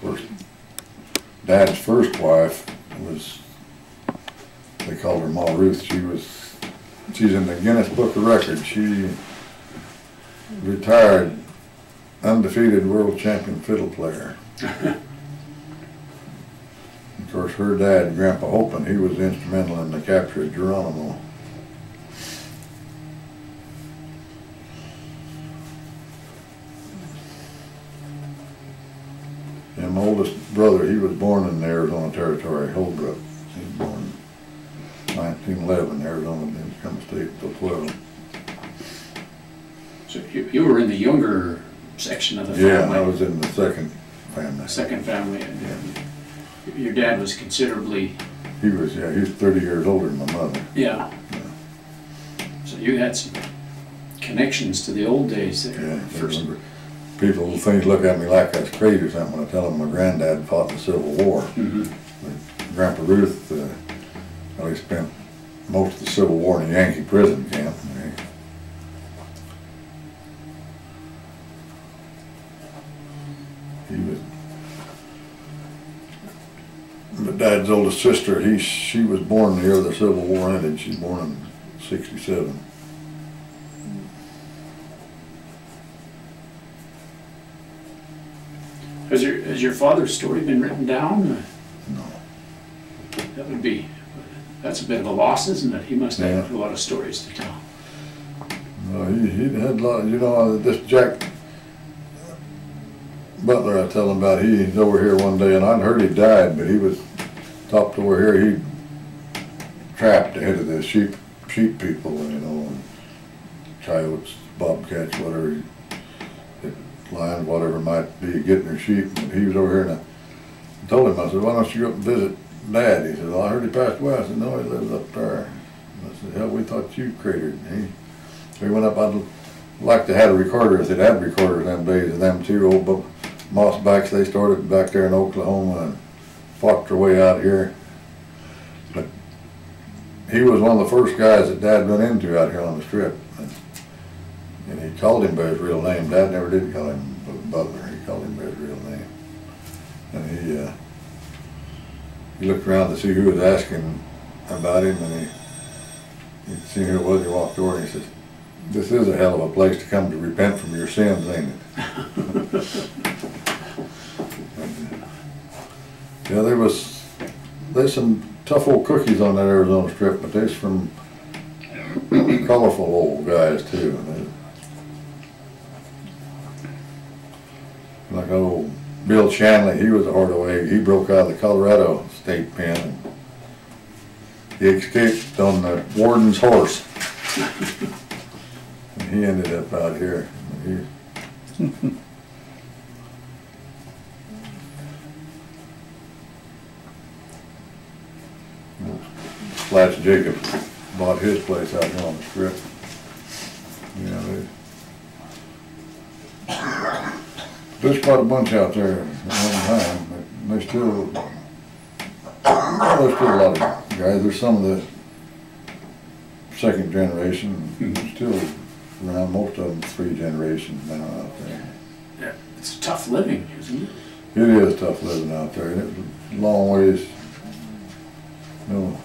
first, Dad's first wife was, they called her Ma Ruth, she was, she's in the Guinness Book of Records, she retired undefeated world champion fiddle player. Of course, her dad, Grandpa Hopen, he was instrumental in the capture of Geronimo. And my oldest brother, he was born in the Arizona Territory, Holbrook. He was born in nineteen eleven, Arizona, didn't come state till twelve. So you, you were in the younger section of the Yeah, family? I was in the second family. Second family. and Your dad was considerably, He was, yeah, he was thirty years older than my mother. yeah. So you had some connections to the old days there. Yeah, I First, remember. People will think, look at me like I was crazy or something when I tell them my granddad fought in the Civil War. Mhm. Grandpa Ruth, uh, well, he spent most of the Civil War in a Yankee prison camp. He was, but Dad's oldest sister, he, she was born year the Civil War ended. She's born in sixty-seven. Has your, has your father's story been written down? No. That would be, that's a bit of a loss, isn't it? He must have a lot of stories to tell. No, he, he had a lot, you know, this Jack Butler I tell him about, he, he's over here one day and I'd heard he died, but he was topped over here, he trapped ahead of the sheep, sheep people, you know, and coyotes, bobcats, whatever, he- lions, whatever might be, getting their sheep, and he was over here and I told him, I said, why don't you go up and visit Dad? He said, well, I heard he passed away. I said, no, he lives up there. I said, hell, we thought you cratered. And he we went up, I'd like to have a recorder, if they'd had recorders them days, of them two old Mossbacks, they started back there in Oklahoma and fought their way out here. But he was one of the first guys that Dad run into out here on the strip. And- he called him by his real name. Dad never did call him Butler. He called him by his real name. And he, uh, he looked around to see who was asking about him and he, he seen who it was. He walked over and he says, this is a hell of a place to come to repent from your sins, ain't it? Yeah, there was, there's some tough old cookies on that Arizona strip, but there's some colorful old guys too. and Like old Bill Shanley, he was a hard egg. He broke out of the Colorado state pen. He escaped on the warden's horse. And he ended up out here. He- Flash Jacob bought his place out here on the strip. You know, there's quite a bunch out there at one time, but there's still, well, there's still a lot of guys, there's some of the second generation, mm-hmm. still around, most of them three generations now out there. Yeah, It's tough living, isn't it? It is tough living out there, it's a long ways, no.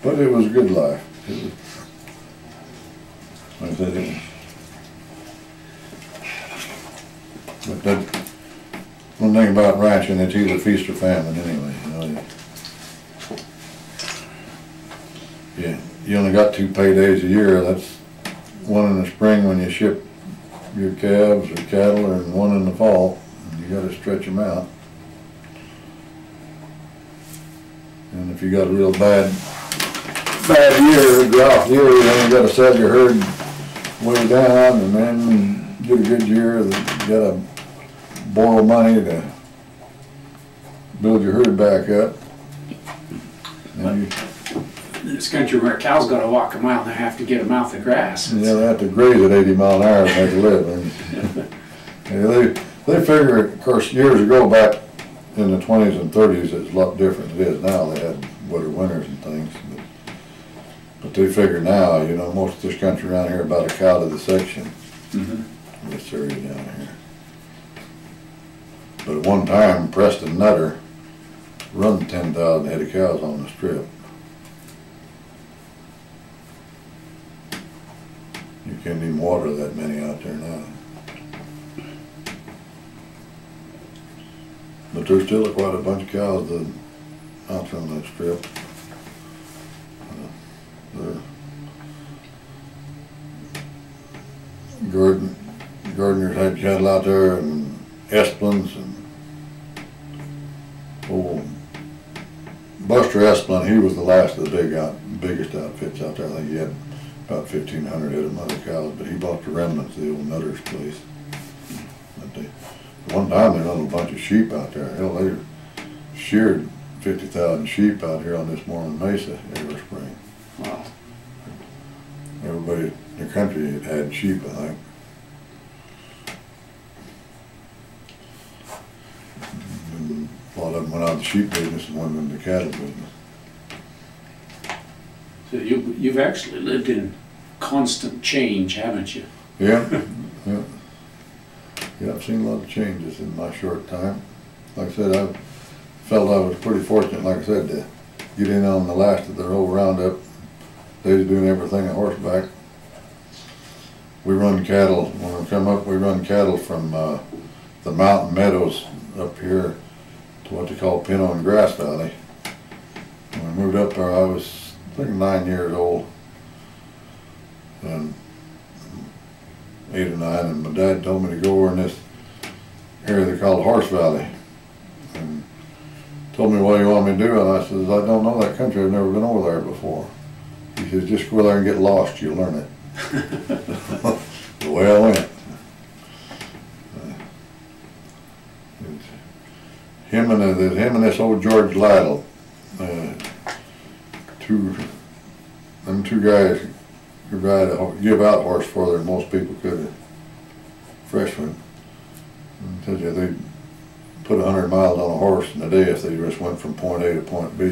But it was a good life. It was, I said, it was. But one thing about ranching, it's either feast or famine anyway, you know. Yeah, you only got two paydays a year, that's one in the spring when you ship your calves or cattle, and one in the fall. You gotta stretch them out. And if you got a real bad, bad year, drought year, then you gotta sell your herd way down, and then get a good year, you gotta borrow money to build your herd back up. You, this country where cows gotta walk a mile and a half to get a mouth of grass. Yeah, they have to graze at eighty mile an hour to make a living. Yeah, they, they figure, of course, years ago, back in the twenties and thirties, it's a lot different than it is now, they had wetter winters and things. but- But they figure now, you know, most of this country around here, about a cow to the section, Mm -hmm. this area down here. But at one time, Preston Nutter run ten thousand head of cows on the strip. You can't even water that many out there now. But there's still quite a bunch of cows that out there on that strip. They're Gordon, Gardner's had cattle out there and Esplins and oh, Buster Esplin, he was the last of the big out, biggest outfits out there. I think he had about fifteen hundred head of mother cows, but he bought the remnants of the old Nutter's place. But they, one time they run a bunch of sheep out there. Hell, they sheared fifty thousand sheep out here on this Mormon Mesa every spring. Wow. Everybody in the country had had sheep, I think. And a lot of them went out of the sheep business and went into the cattle business. So you, you've actually lived in constant change, haven't you? Yeah, yeah. Yeah, I've seen a lot of changes in my short time. Like I said, I felt I was pretty fortunate, like I said, to get in on the last of the old roundup. They was doing everything on horseback. We run cattle, when we come up, we run cattle from, uh, the mountain meadows up here what they call Pinto and Grass Valley. When we moved up there, I was, I think, nine years old. And eight or nine, and my dad told me to go over in this area they call Horse Valley. And told me what he wanted me to do, and I says, I don't know that country, I've never been over there before. He says, just go there and get lost, you'll learn it. The way I went. And Him and, the- him and this old George Lytle, uh, two, them two guys could ride a, give out horse farther than most people could, a freshman. Said you they put a hundred miles on a horse in a day if they just went from point A to point B.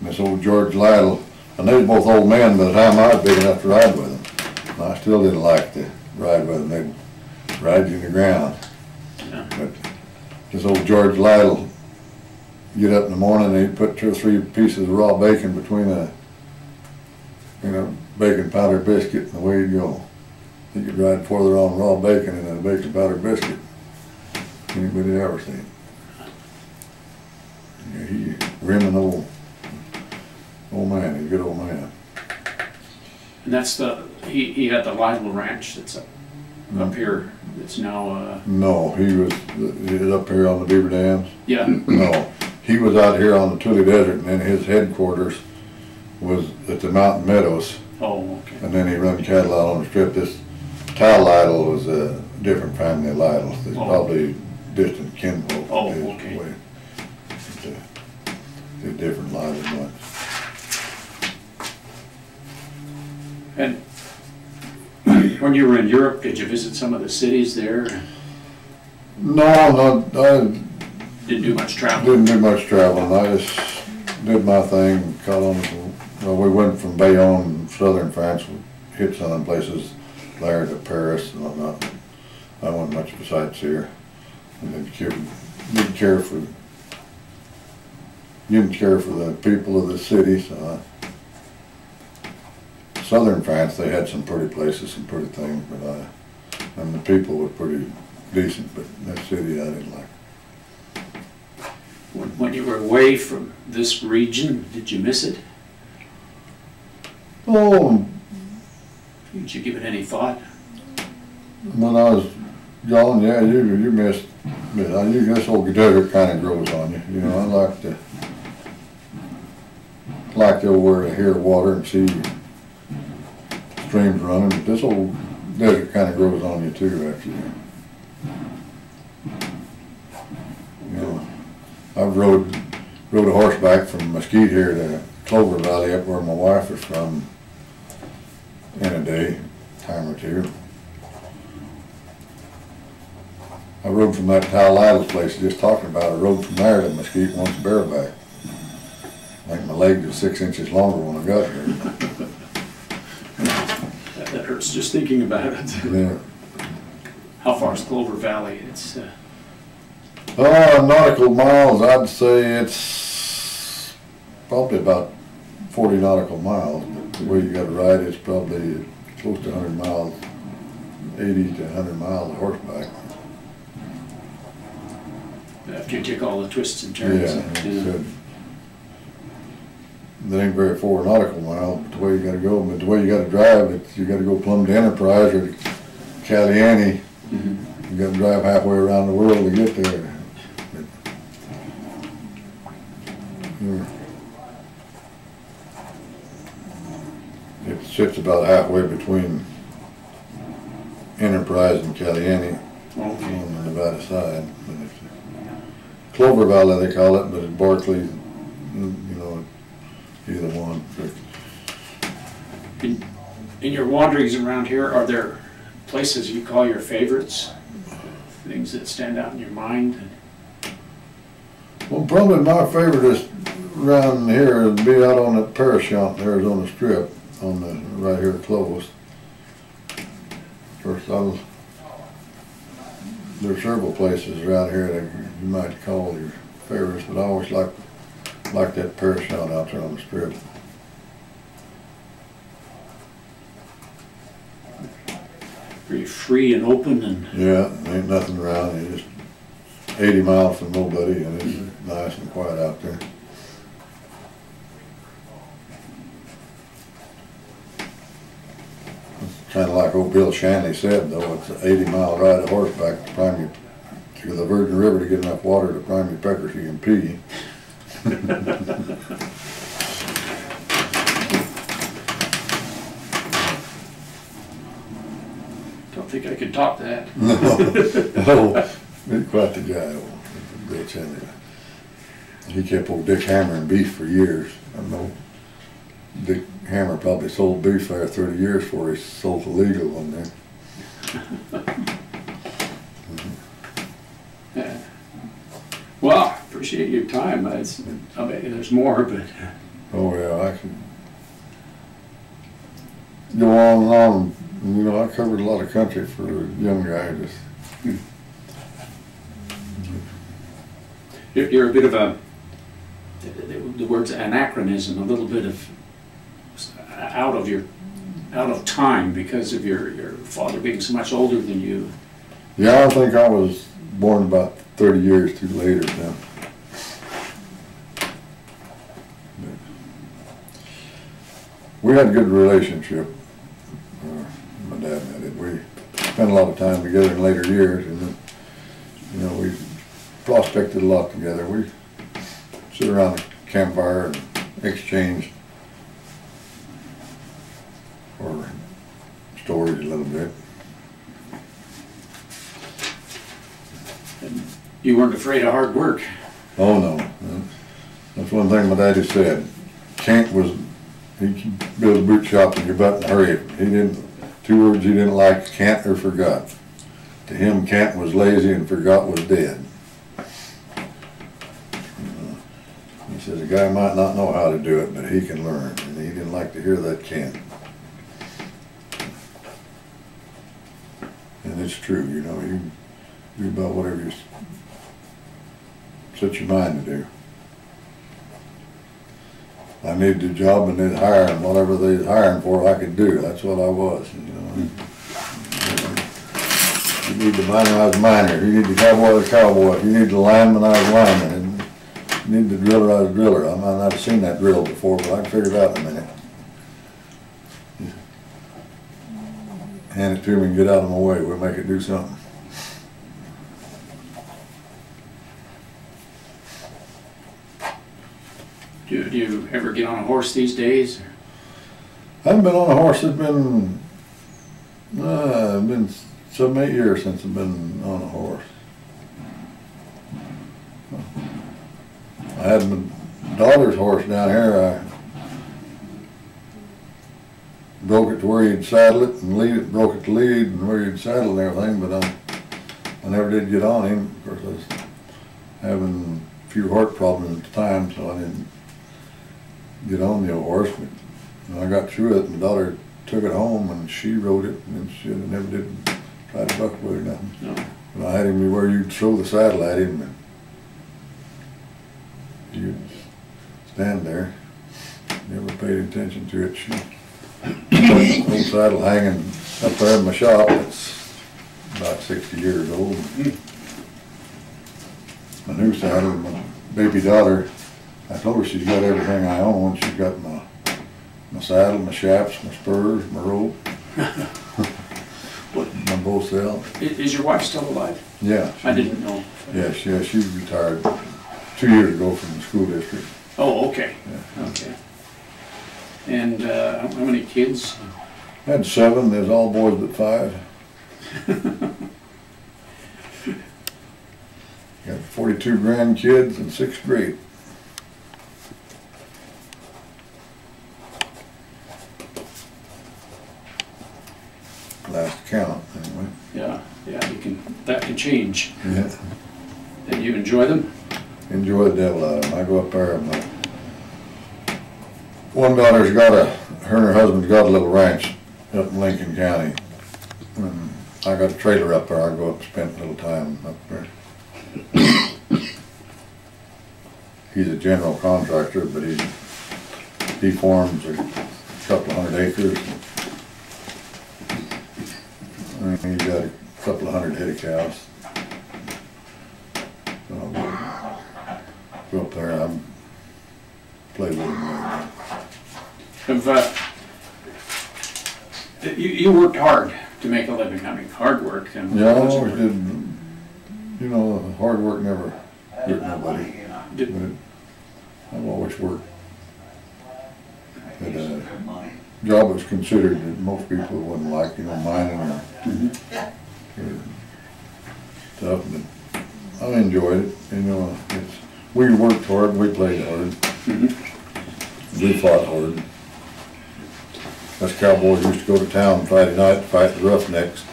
And this old George Lytle, and they was both old men by the time I was big enough to ride with them. And I still didn't like to ride with them, they'd ride you to the ground. Yeah. But this old George Lytle, get up in the morning, and he'd put two or three pieces of raw bacon between a, you know, bacon powder biscuit and away he'd go. He could ride further on raw bacon and a bacon powder biscuit. Anybody ever seen. Yeah, he, rimming old, old man, a good old man. And that's the, he, he had the Lytle Ranch that's up, up Mm. here, it's now, uh, No, he was, he was up here on the Beaver Dams. yeah, No, he was out here on the Tule Desert and then his headquarters was at the Mountain Meadows. oh, okay. And then he run cattle out on the strip. This Tal Lytle was a different family of Lytles. They're Oh. probably distant kinfolk. Oh, is the okay. way. But, uh, They're different Lytle ones. And when you were in Europe, did you visit some of the cities there? No, no, I Didn't do much traveling? didn't do much traveling. I just did my thing, well, we went from Bayonne, southern France, hit some places, there to Paris and whatnot. I wasn't much of a sightseer. I didn't care, didn't care for, didn't care for the people of the city, so I. Southern France, they had some pretty places, some pretty things, but I, and the people were pretty decent, but that city I didn't like. When, when you were away from this region, did you miss it? Oh, um, Did you give it any thought? when I was young, yeah, you, you missed, but I, you, this old desert kinda grows on you, you know, I like to, like to over to hear water and see streams running, but this old desert kinda grows on you too, after you. Know, I've rode, rode a horseback from Mesquite here to Clover Valley up where my wife is from in a day, time or two. I rode from that Tal Lytle's place, just talking about. I rode from there to Mesquite once bareback. I think my leg was six inches longer when I got here. That, hurts just thinking about it. Yeah. How far is Clover Valley? It's, uh, Uh, nautical miles, I'd say it's probably about forty nautical miles, but the way you gotta ride, it's probably close to hundred miles, eighty to hundred miles of horseback. after you take all the twists and turns. Yeah. That ain't very four nautical mile, but the way you gotta go, but the way you gotta drive, it's, you gotta go plumb to Enterprise or to Caliente. Mhm. You gotta drive halfway around the world to get there. Hmm. It sits about halfway between Enterprise and Caliente Okay. on the Nevada side. but it's Clover Valley, they call it, but it's Barclay, mm, you know, either one. In, in your wanderings around here, are there places you call your favorites? Things that stand out in your mind? Well, probably my favorite is around here would be out on that Parashant, Arizona Strip, on the, right here close. First, I was, there's several places around here that you might call your favorites, but I always like, like that Parashant out there on the strip. Pretty free and open and, Yeah, ain't nothing around, you just eighty miles from nobody, and it's nice and quiet out there. Kinda like old Bill Shanley said, though, it's an eighty mile ride of horseback to prime you, to the Virgin River to get enough water to prime your pecker so you can pee. Don't think I could top that. No, no, quite the guy, Bill Chandler. He kept old Dick Hammer and beef for years. I know Dick Hammer probably sold beef there 30 years before he sold the legal one there. mm -hmm. yeah. Well, appreciate your time. It's, I bet there's more, but Oh, yeah, I can go on and on. You know, I covered a lot of country for a young guy, just, you're, you're a bit of a, the, the- the word's anachronism, a little bit of out of your, out of time because of your, your father being so much older than you. yeah, I think I was born about thirty years too later then. We had a good relationship, uh, my dad and I did. We spent a lot of time together in later years and then, you know, we prospected a lot together. We sit around a campfire and exchange for stories a little bit. And you weren't afraid of hard work. Oh, no. That's one thing my daddy said. Can't was, he could build a boot shop in your butt in a hurry. He didn't, two words he didn't like, can't or forgot. To him, can't was lazy and forgot was dead. Uh, he says, a guy might not know how to do it, but he can learn. And he didn't like to hear that can't. And it's true, you know, you do about whatever you set your mind to do. I needed a job and they'd hire and whatever they was hiring for, I could do. That's what I was, you know. Hmm. You need the miner, I was a miner. You need the cowboy, I was a cowboy. If you need the lineman, I was a lineman. And you need the driller, I was a driller. I might not have seen that drill before, but I can figure it out in a minute. Hand it to me and get out of my way. We'll make it do something. Do you, do you ever get on a horse these days? I haven't been on a horse, it's been, uh, been seven, eight years since I've been on a horse. I had my daughter's horse down here, I broke it to where you'd saddle it and lead it, broke it to lead and where you'd saddle and everything, but I, I never did get on him. Of course, I was having a few heart problems at the time, so I didn't get on the old horse, but when I got through it, my daughter took it home and she rode it and she never did try to buck with it or nothing. No. But I had him where you'd throw the saddle at him and you'd stand there. Never paid attention to it. She, old saddle hanging up there in my shop, it's about sixty years old. Hmm. My new saddle, my baby daughter, I told her she's got everything I own. She's got my, my saddle, my shafts, my spurs, my rope. My bosal. Is your wife still alive? Yeah. I didn't know. Yes, yeah, she retired two years ago from the school district. Oh, okay, Yeah. okay. And, uh, how many kids? Had seven, there's all boys but five. Got forty-two grandkids and six great. Last count, anyway. Yeah, yeah, you can, that can change. Yeah. And you enjoy them? enjoy the devil out of them. I go up there and my, one daughter's got a, her and her husband's got a little ranch up in Lincoln County. And I got a trailer up there. I go up and spend a little time up there. He's a general contractor, but he, he farms a couple of hundred acres. And he's got a couple of hundred head of cows. So I'll go- go up there I'm, play with him. there. Have, uh, you, you worked hard to make a living, I mean, hard work and. Yeah, I always did, you know, hard work never hurt nobody, Did- but it- I've always worked at a job was considered that most people wouldn't like, you know, mining or, or stuff, but I enjoyed it, you know, it's, we worked hard, we played hard, we fought hard. Us cowboys used to go to town Friday night to fight the roughnecks.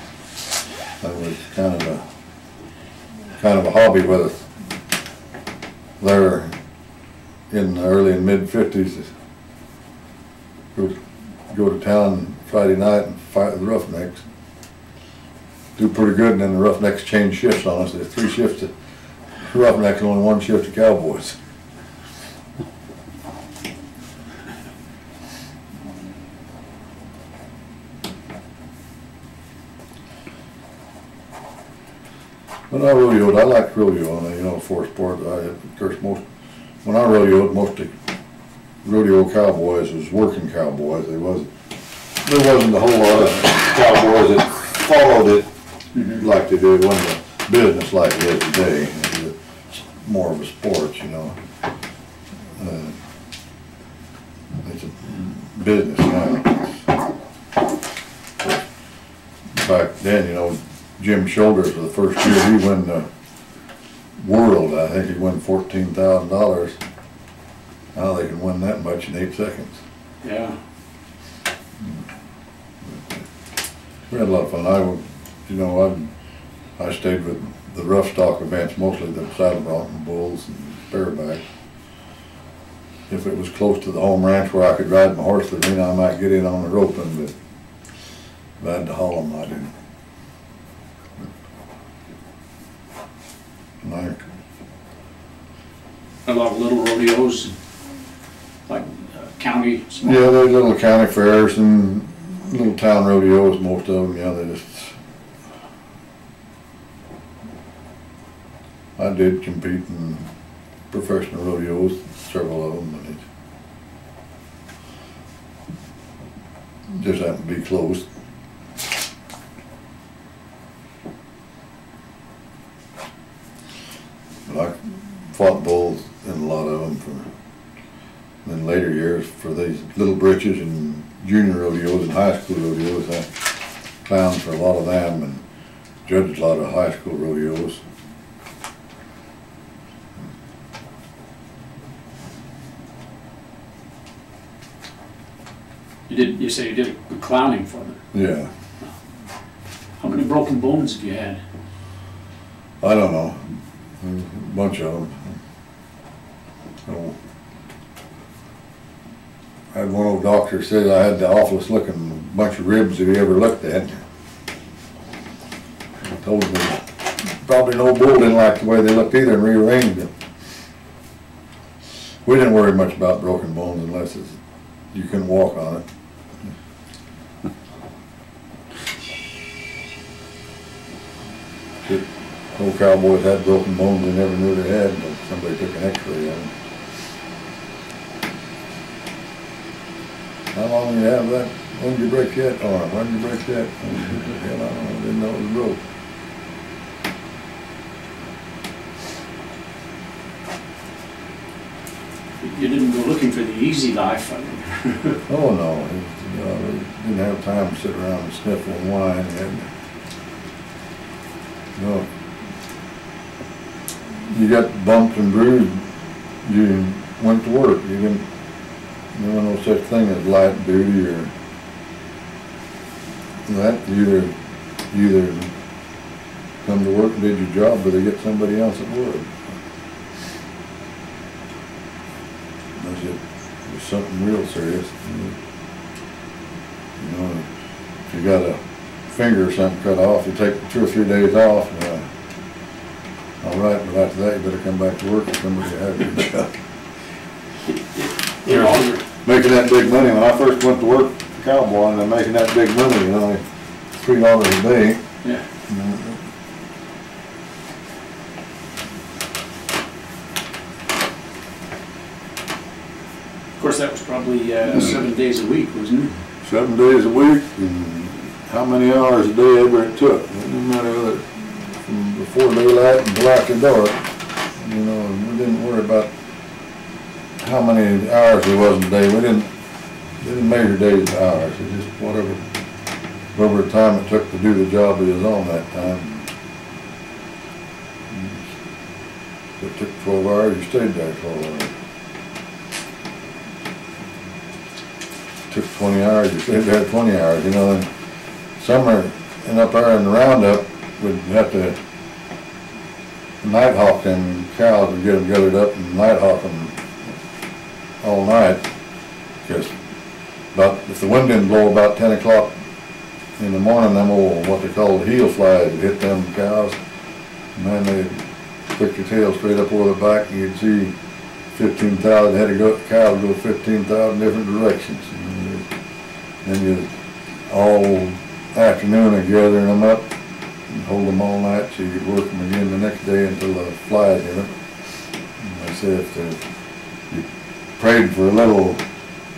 That was kind of a, kind of a hobby with us. there in the early and mid fifties. Go, to town Friday night and fight the Roughnecks. Do pretty good and then the Roughnecks change shifts on us. There's three shifts of Roughnecks, and only one shift of Cowboys. When I rodeoed, I liked rodeo, and you know, for sport, I, of course, most, when I rodeoed, most of rodeo cowboys was working cowboys, there wasn't, there wasn't a whole lot of cowboys that followed it like they did, wasn't a business like it is today, it was more of a sport, you know. Uh, It's a business now. Back then, you know, Jim Shoulders, for the first year, he won the world, I think he won fourteen thousand dollars. Now they can win that much in eight seconds. Yeah, We had a lot of fun. I, you know, I, I stayed with the rough stock events, mostly the saddle bronc bulls and bareback. If it was close to the home ranch where I could ride my horse to the arena, I might get in on the roping, but if I had to haul them, I didn't. And I, a lot of little rodeos, like county. small- Yeah, there's little county fairs and little town rodeos, most of them, yeah, they just. I did compete in professional rodeos, several of them, and it just happened to be close. But I fought bulls in a lot of them for in later years for these little britches and junior rodeos and high school rodeos. I clowned for a lot of them and judged a lot of high school rodeos. You did, you say you did clowning for them. Yeah, How many broken bones have you had? I don't know, a bunch of them. Oh. I had one old doctor said I had the awfulest looking bunch of ribs that he ever looked at. Told me probably no bull didn't like the way they looked either and rearranged them. We didn't worry much about broken bones unless you couldn't walk on it. Old cowboys had broken bones they never knew they had until somebody took an x-ray of them. How long you have that? When did you break that arm? When did you break that? Hell, I don't know, didn't know it was broke. You didn't go looking for the easy life. I mean, Oh, no, it- you know, didn't have time to sit around and sniffle and whine and, no. You got bumped and bruised, you went to work, you didn't, there was no such thing as light duty or that, you either, either come to work and did your job, or they get somebody else that would. Unless it was something real serious. You know, if you got a finger or something cut off, you take two or three days off, uh, all right, but after that, you better come back to work or somebody have your job. Making that big money, when I first went to work, cowboy, and I'm making that big money, you know, three dollars a day. yeah, you know. of course, that was probably uh, seven days a week, wasn't it? seven days a week and how many hours a day ever it took. It didn't matter whether from before daylight until after dark. You know, we didn't worry about how many hours there was in a day. We didn't, didn't measure days to hours. It just whatever, whatever time it took to do the job we was on that time. It took twelve hours, you stayed there twelve hours. took twenty hours, you stayed there twenty hours, you know, and summer, and up there in the roundup, we'd have to night hawk them cows and get them gathered up and night hawk them all night. Cause about, if the wind didn't blow about ten o'clock in the morning, them old, what they call heel flies would hit them cows. And then they'd stick your tail straight up over the back and you'd see fifteen thousand, had to go, cows go fifteen thousand different directions. And Then you, all afternoon of gathering them up and hold them all night so you could work them again the next day until the flies hit them. And I said if you prayed for a little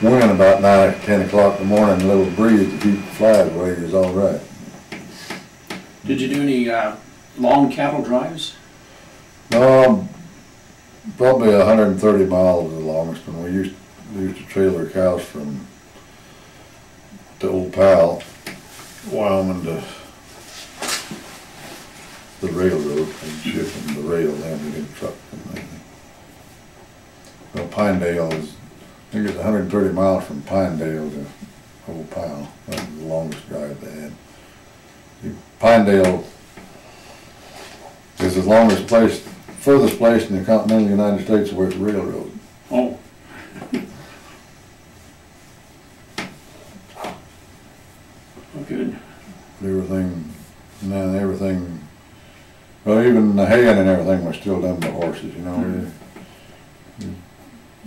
wind about nine, ten o'clock in the morning, a little breeze to keep the flies away, is all right. Did you do any, uh, long cattle drives? Um, probably hundred and thirty miles is the longest one. We used, we used to trailer cows from the Opal, Wyoming to the railroad and ship them to rail, then we didn't truck. Well, Pinedale is, I think it's hundred and thirty miles from Pinedale to Opal. That was the longest drive they had. Pinedale is the longest place, furthest place in the continental United States where it's railroad. Oh. Oh, good. Everything, and everything, well, even the haying and everything was still done by horses, you know. We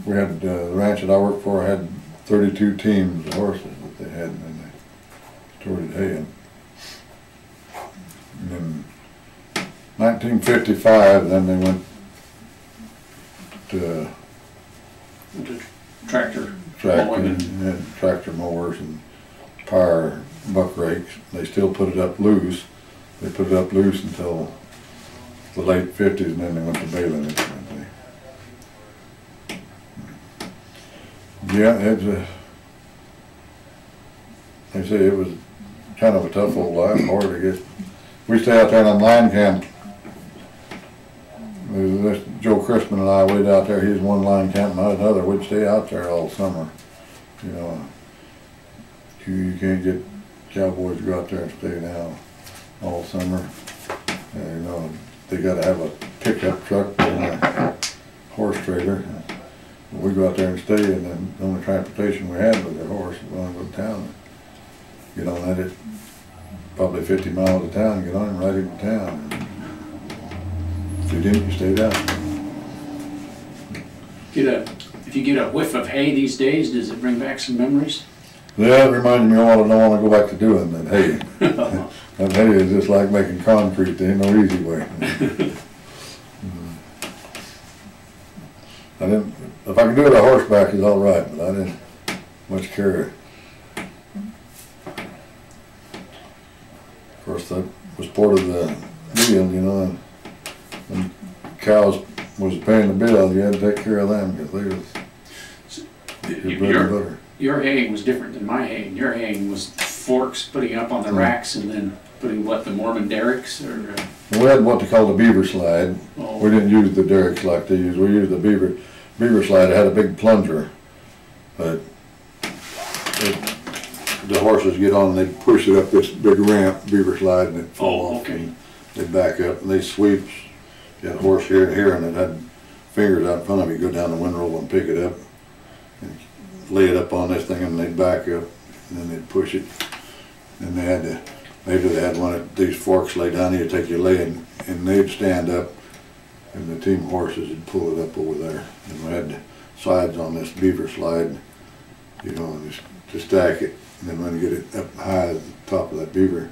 we had, uh, the ranch that I worked for had thirty-two teams of horses that they had, and then they started haying. And then nineteen fifty-five, then they went to The Tractor. tractor, mowing and- and tractor mowers and power buck rakes. They still put it up loose. They put it up loose until the late fifties and then they went to baling it. Yeah, it's a, they say it was kind of a tough old life, hard to get. We stay out there on line camp. This Joe Chrisman and I waited out there, he was one line camp and I another, we'd stay out there all summer, you know. You, you can't get cowboys to go out there and stay now all summer. Uh, you know, they gotta have a pickup truck and a horse trailer. We go out there and stay and then the only transportation we had was a horse, we wanna go to town. Get on at it, probably fifty miles to town, get on and ride into town. If you didn't, you stayed out. Get a, if you get a whiff of hay these days, does it bring back some memories? Yeah, it reminds me of what I don't wanna go back to doing, that hay. That hay is just like making concrete, there ain't no easy way. I didn't, if I could do it on horseback, it's all right, but I didn't much care. Of course, that was part of the deal, you know, and when cows was paying the bill, you had to take care of them, because they was your bread and Your, your haying was different than my haying. Your haying was forks putting up on the Hmm. racks and then putting what, the Mormon derricks or, uh, We had what they call the beaver slide, We oh, didn't use the derricks like they use, we used the beaver, beaver slide, it had a big plunger. But it, the horses get on, and they push it up this big ramp, beaver slide, and it fall Oh, off. and They back up, and they sweep, you had a horse here and here, and it had fingers out in front of you, go down the windrow and pick it up. and Lay it up on this thing, and they'd back up, and then they'd push it. And they had to, maybe they had one of these forks lay down, you'd take your leg, and, and they'd stand up, and the team horses would pull it up over there. And we had the sides on this beaver slide, you know, and just to stack it. And then when you get it up high at the top of that beaver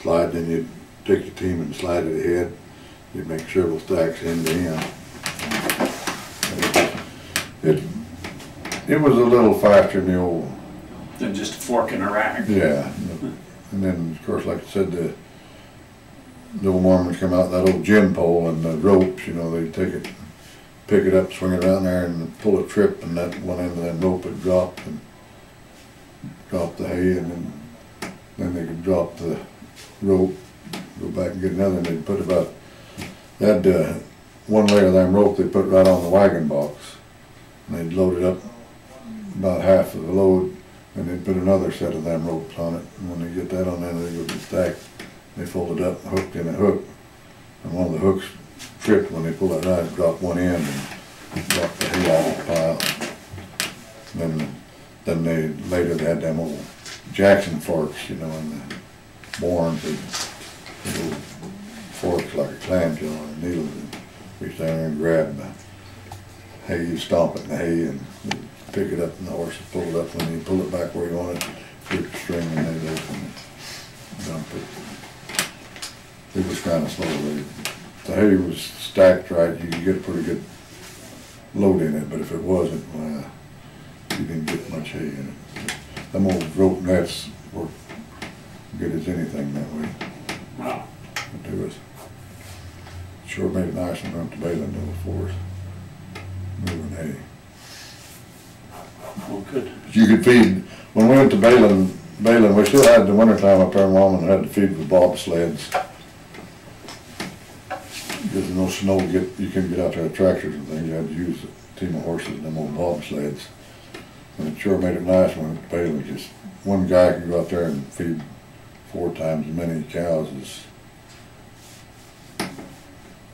slide, then you'd take your team and slide it ahead. You'd make several stacks end to end. It, it was a little faster than the old than just a fork in a rack. yeah, and then, of course, like I said, the, the old Mormons come out, that old gin pole and the ropes, you know, they take it, pick it up, swing it around there and pull a trip and that one end of that rope would drop and drop the hay and then, then they could drop the rope, go back and get another and they'd put about, that uh, one layer of them rope they put right on the wagon box. And they'd load it up about half of the load and they'd put another set of them ropes on it, and when they get that on there, they would be stacked. They fold it up, hooked in a hook, and one of the hooks tripped when they pulled that rise, dropped one in and dropped the hay off the pile. Then, then they, later they had them old Jackson forks, you know, and the borns, the little forks like a clamshell and needles. and Reach down there and grab the hay, you stomp it in the hay and pick it up and the horse would pull it up. When you pull it back where you want it, flip the string and they open it, dump it. It was kinda slow. The hay was stacked right, you could get a pretty good load in it, but if it wasn't, well, you didn't get much hay in it. Them old rope nets were good as anything that way. Wow. But was, sure made it nice and went to Balin though for us. Moving hay. Well, good. You could feed, when we went to Balin, Balin, we still had the wintertime up there in Walman, had to feed with bobsleds. There's no snow, to get, you couldn't get out there with tractors and things, you had to use a team of horses and them old bobsleds. And it sure made it nice when to just one guy could go out there and feed four times as many cows as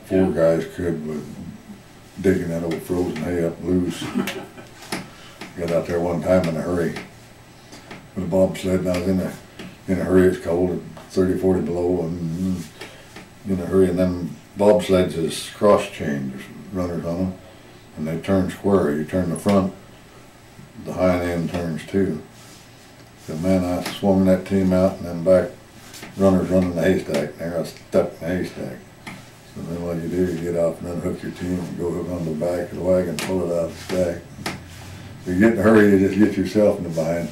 four Yeah. guys could with digging that old frozen hay up loose. Got out there one time in a hurry with a bobsled, and I was in a, in a hurry, it's cold, at thirty, forty below, and in a hurry, and then bobsleds is cross chain, there's runners on them, and they turn square, you turn the front, the hind end turns too. So man, I swung that team out, and then back runners running the haystack, there I was stuck in the haystack. So then what you do, you get off and unhook your team, and go hook on the back of the wagon, pull it out of the stack. If you get in a hurry, you just get yourself in the bind.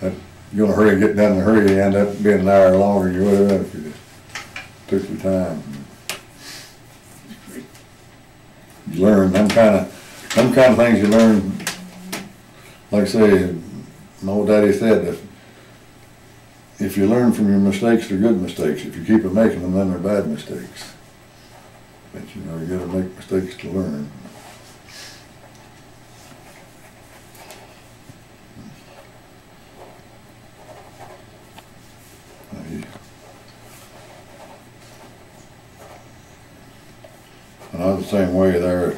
That- You're in a hurry, get done in a hurry, you end up being an hour longer than you would have if you just took your time. You learn, them kinda, them kind of things you learn, like I say, my old daddy said, if, if you learn from your mistakes, they're good mistakes. If you keep on making them, then they're bad mistakes. But you know, you gotta make mistakes to learn. I- And I'm the same way there.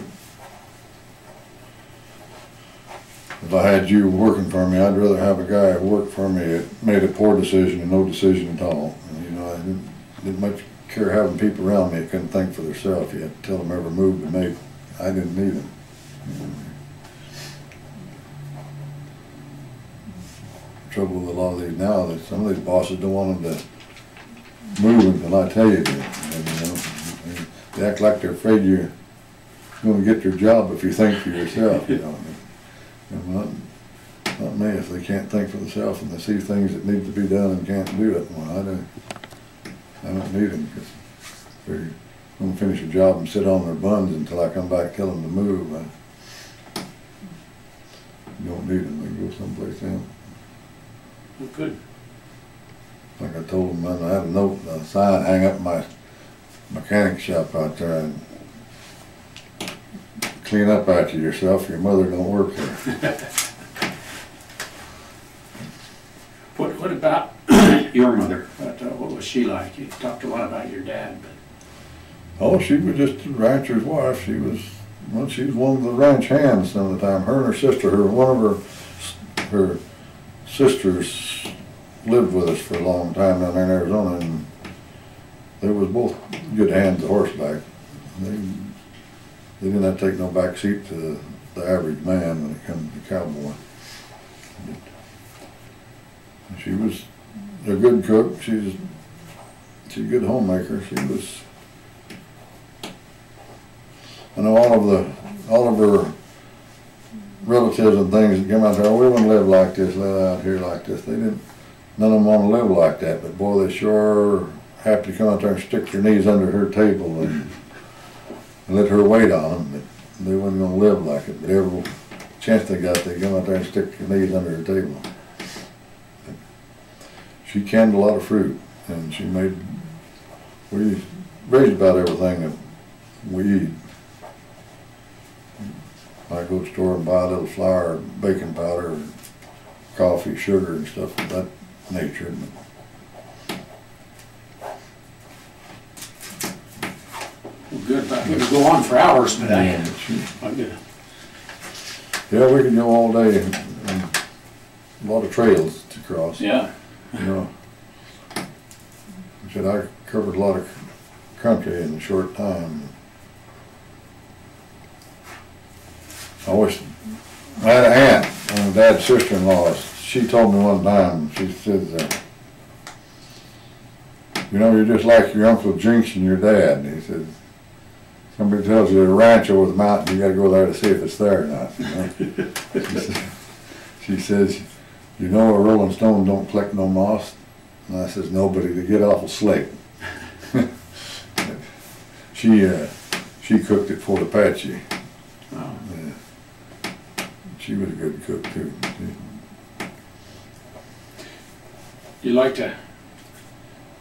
If I had you working for me, I'd rather have a guy worked for me that made a poor decision and no decision at all. And, You know, I didn't, didn't much care having people around me that couldn't think for themselves. You had to tell them every move to make. I didn't need them. Trouble with a lot of these now, that some of these bosses don't want them to move until I tell you to. And, you know, they act like they're afraid you're gonna get your job if you think for yourself, you know. And not, not me, if they can't think for themselves and they see things that need to be done and can't do it, well, I don't, I don't need them, because they're gonna finish a job and sit on their buns until I come back, tell them to move. I You don't need them, they can go someplace else. Well, good. Like I told them, I had a note, a sign hang up in my mechanic shop out there and clean up after yourself, your mother don't work here. What, what about your mother? What, uh, what was she like? You talked a lot about your dad, but, Oh, she was just a rancher's wife, she was, well, she was one of the ranch hands some of the time, her and her sister, her, one of her, her sisters lived with us for a long time down there in Arizona, and they was both good hands of horseback. They, they didn't have take no back seat to the average man when it comes to cowboy. But She was a good cook, she's, she's a good homemaker, she was, I know all of the, all of her relatives and things that come out there, "Oh, we wouldn't live like this, live out here like this, they didn't, none of them wanna live like that, but boy, they sure happy to come out there and stick their knees under her table and let her wait on them, but they wasn't gonna live like it, but every chance they got, they come out there and stick their knees under the table. She canned a lot of fruit, and she made, we raised about everything that we eat. I go to the store and buy a little flour, baking powder, coffee, sugar and stuff of that nature. Well, We could go on for hours, but I, Yeah, I'm Yeah, we can go all day and, and a lot of trails to cross, Yeah. you yeah. know. Said I covered a lot of country in a short time. I wish, I had an aunt, my dad's sister-in-law, she told me one time, she says, uh, you know, you're just like your Uncle Jinx and your dad, he says, somebody tells you a ranch over the mountain, you gotta go there to see if it's there or not, you know? She says- She says, you know a rolling stone don't collect no moss? And I says, nobody, they get awful slick. She, uh, she cooked it for Apache. Oh, Yeah. She was a good cook too. You like to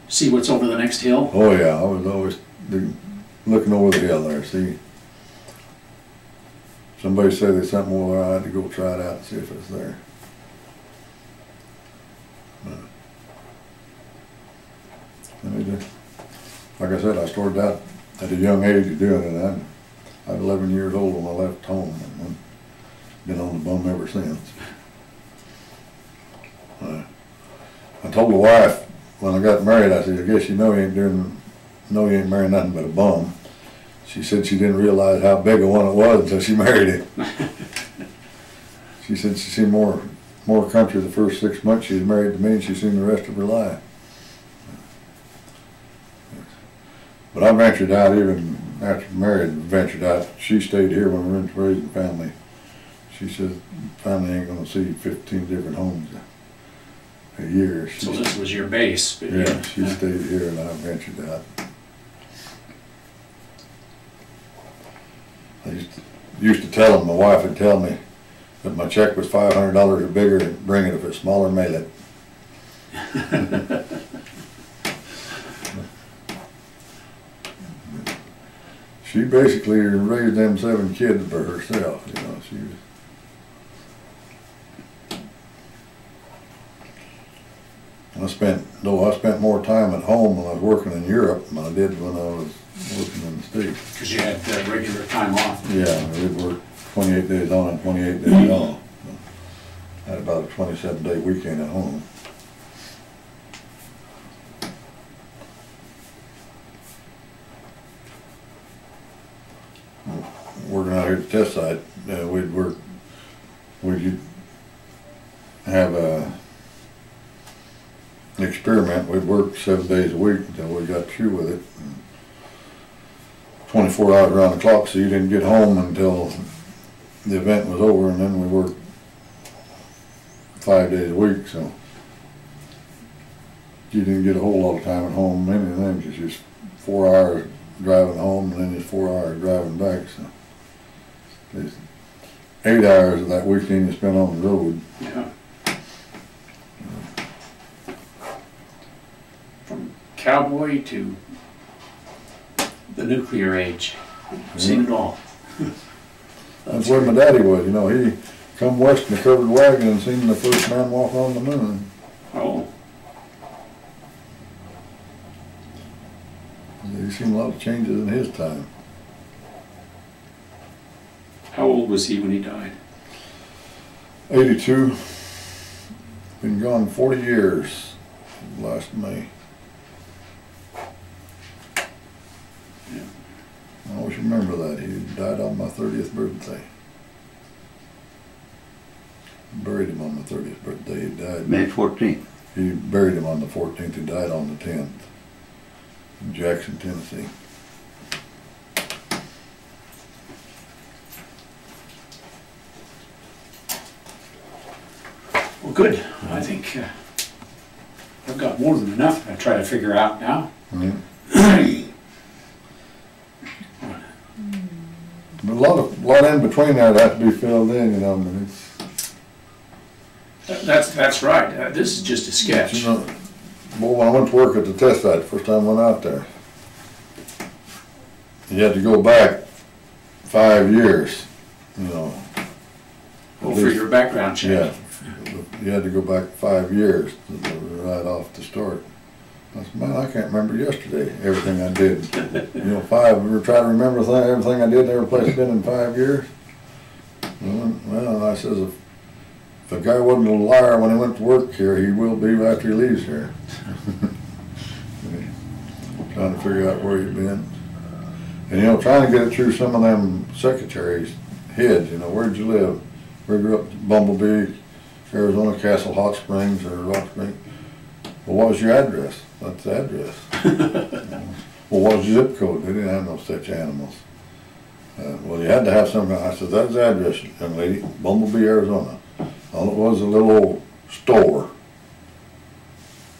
see what's over the next hill? Oh, yeah, I was always looking over the hill there, see. Somebody said there's something over there, I had to go try it out and see if it's there. But- Like I said, I started out at a young age of doing it. I'm, I'm eleven years old when I left home and I've been on the bum ever since. Uh, I told the wife when I got married, I said, I guess you know you ain't doing, know you ain't marrying nothing but a bum. She said she didn't realize how big a one it was until she married it. She said she seen more, more country the first six months she was married to me and she's seen the rest of her life. But I ventured out even after married, ventured out. She stayed here when we were in raising family. She said, family ain't gonna see fifteen different homes a, year. She So this was your base. but yeah, she stayed here and I ventured out. I used to, used to tell them, my wife would tell me that my check was five hundred dollars or bigger, and bring it, if it's smaller, mail it. She basically raised them seven kids by herself, you know, she was. I spent, though I spent more time at home when I was working in Europe than I did when I was working in the States. Because you had uh, regular time off. Yeah, we'd work twenty-eight days on and twenty-eight days off. Had about a twenty-seven day weekend at home. Working out here at the test site, uh, we'd work, we'd have a an experiment, we'd work seven days a week until we got through with it. Twenty-four hours around the clock, so you didn't get home until the event was over, and then we worked five days a week, so you didn't get a whole lot of time at home, them, it's just four hours driving home, and then it's four hours driving back, so. Eight hours of that weekend you spent on the road. Yeah. From cowboy to the nuclear age. Seen it all. That's where my daddy was, you know, he come west in a covered wagon and seen the first man walk on the moon. Oh, He's seen a lot of changes in his time. how old was he when he died? Eighty-two, been gone forty years, last May. I always remember that, he died on my thirtieth birthday. Buried him on my thirtieth birthday, he died. May fourteenth. He buried him on the fourteenth, he died on the tenth, in Jackson, Tennessee. Well, good. I think uh, I've got more than enough to try to figure out now. Mhm. But lot of, lot in between there that to be filled in, you know, but it's, That's, that's right. Uh, This is just a sketch. You know, Boy, when I went to work at the test site, the first time I went out there, you had to go back five years, you know. Oh, for your background check. Yeah, you had to go back five years, to- right off the start. I said, man, I can't remember yesterday, everything I did. You know, five, we were trying to remember thing, everything I did in every place I've been in five years. Well, Well, I says, if, a guy wasn't a liar when he went to work here, he will be after he leaves here. Trying to figure out where you've been. And, you know, trying to get it through some of them secretaries' heads, you know, where'd you live? We grew up Bumblebee, Arizona, Castle Hot Springs, or Rock Spring. Well, what was your address? That's the address. Well, what was your zip code? They didn't have no such animals. Uh, well, you had to have some, I said, that's the address, young lady, Bumblebee, Arizona. All it was a little old store.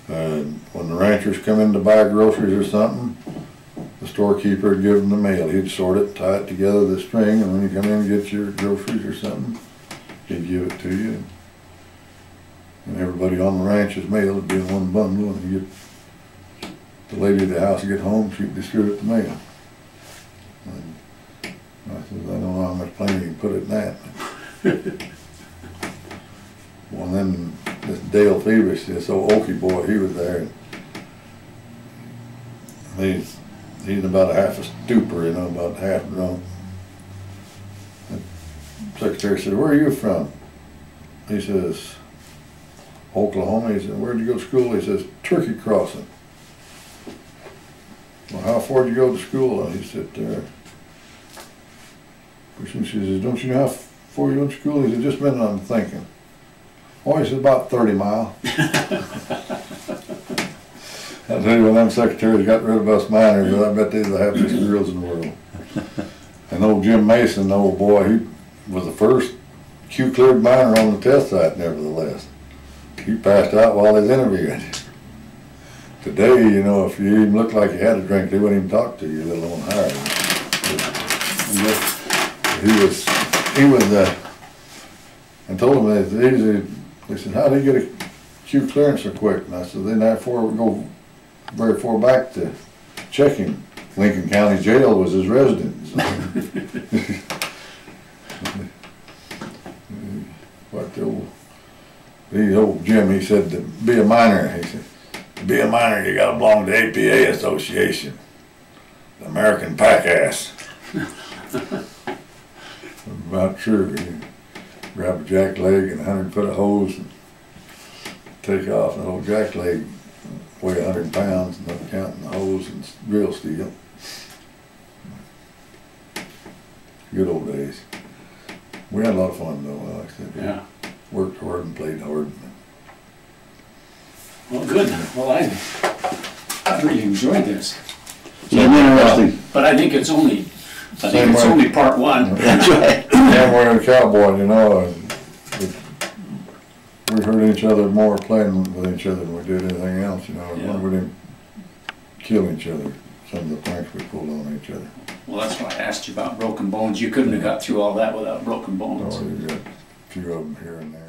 And when the ranchers come in to buy groceries or something, the storekeeper would give them the mail. He'd sort it, tie it together with a string, and when you come in and get your groceries or something, he'd give it to you. And everybody on the ranch's mail would be in one bundle, and you get, the lady at the house would get home, she'd distribute the mail. And I said, I don't know how much plainer you can put it in that. Well, then, this Dale Phoebus, this old Okie boy, he was there. and He's, he's about a half a stupor, you know, about half drunk. And Secretary said, where are you from? He says, Oklahoma. He said, where'd you go to school? He says, Turkey Crossing. Well, how far did you go to school? And he said, uh, she says, don't you know how far you went to school? He said, just a minute, I'm thinking. Oh, he said, about thirty mile. I tell you, when them secretaries got rid of us miners, I bet they're the happiest girls in the world. And old Jim Mason, the old boy, he was the first Q cleared miner on the test site nevertheless. He passed out while was interviewing. Today, you know, if you even looked like you had a drink, they wouldn't even talk to you, let alone hire you. He was, he was, uh, I told him that they said, how do you get a a Q clearance so quick? And I said, then therefore we go very far back to check him. Lincoln County Jail was his residence. What the old, the old Jim, he said, to be a miner, he said, to be a miner, you gotta belong to the APA Association, the American Pack Ass. About true, you grab a jack leg and a hundred foot of hose and take off, and old jack leg weigh a hundred pounds, not counting the hose and drill steel. Good old days. We had a lot of fun though, like I said. Yeah, Worked hard and played hard. well, good. Well, I, I really enjoyed this. It's interesting. But I think it's only, I Same think it's way. only part one. That's right. And we're a cowboy, you know, uh, we hurt each other more playing with each other than we did anything else, you know. Yeah. We didn't kill each other, some of the pranks we pulled on each other. Well, that's why I asked you about broken bones. You couldn't have got through all that without broken oh, bones. Oh, you got a few of them here and there.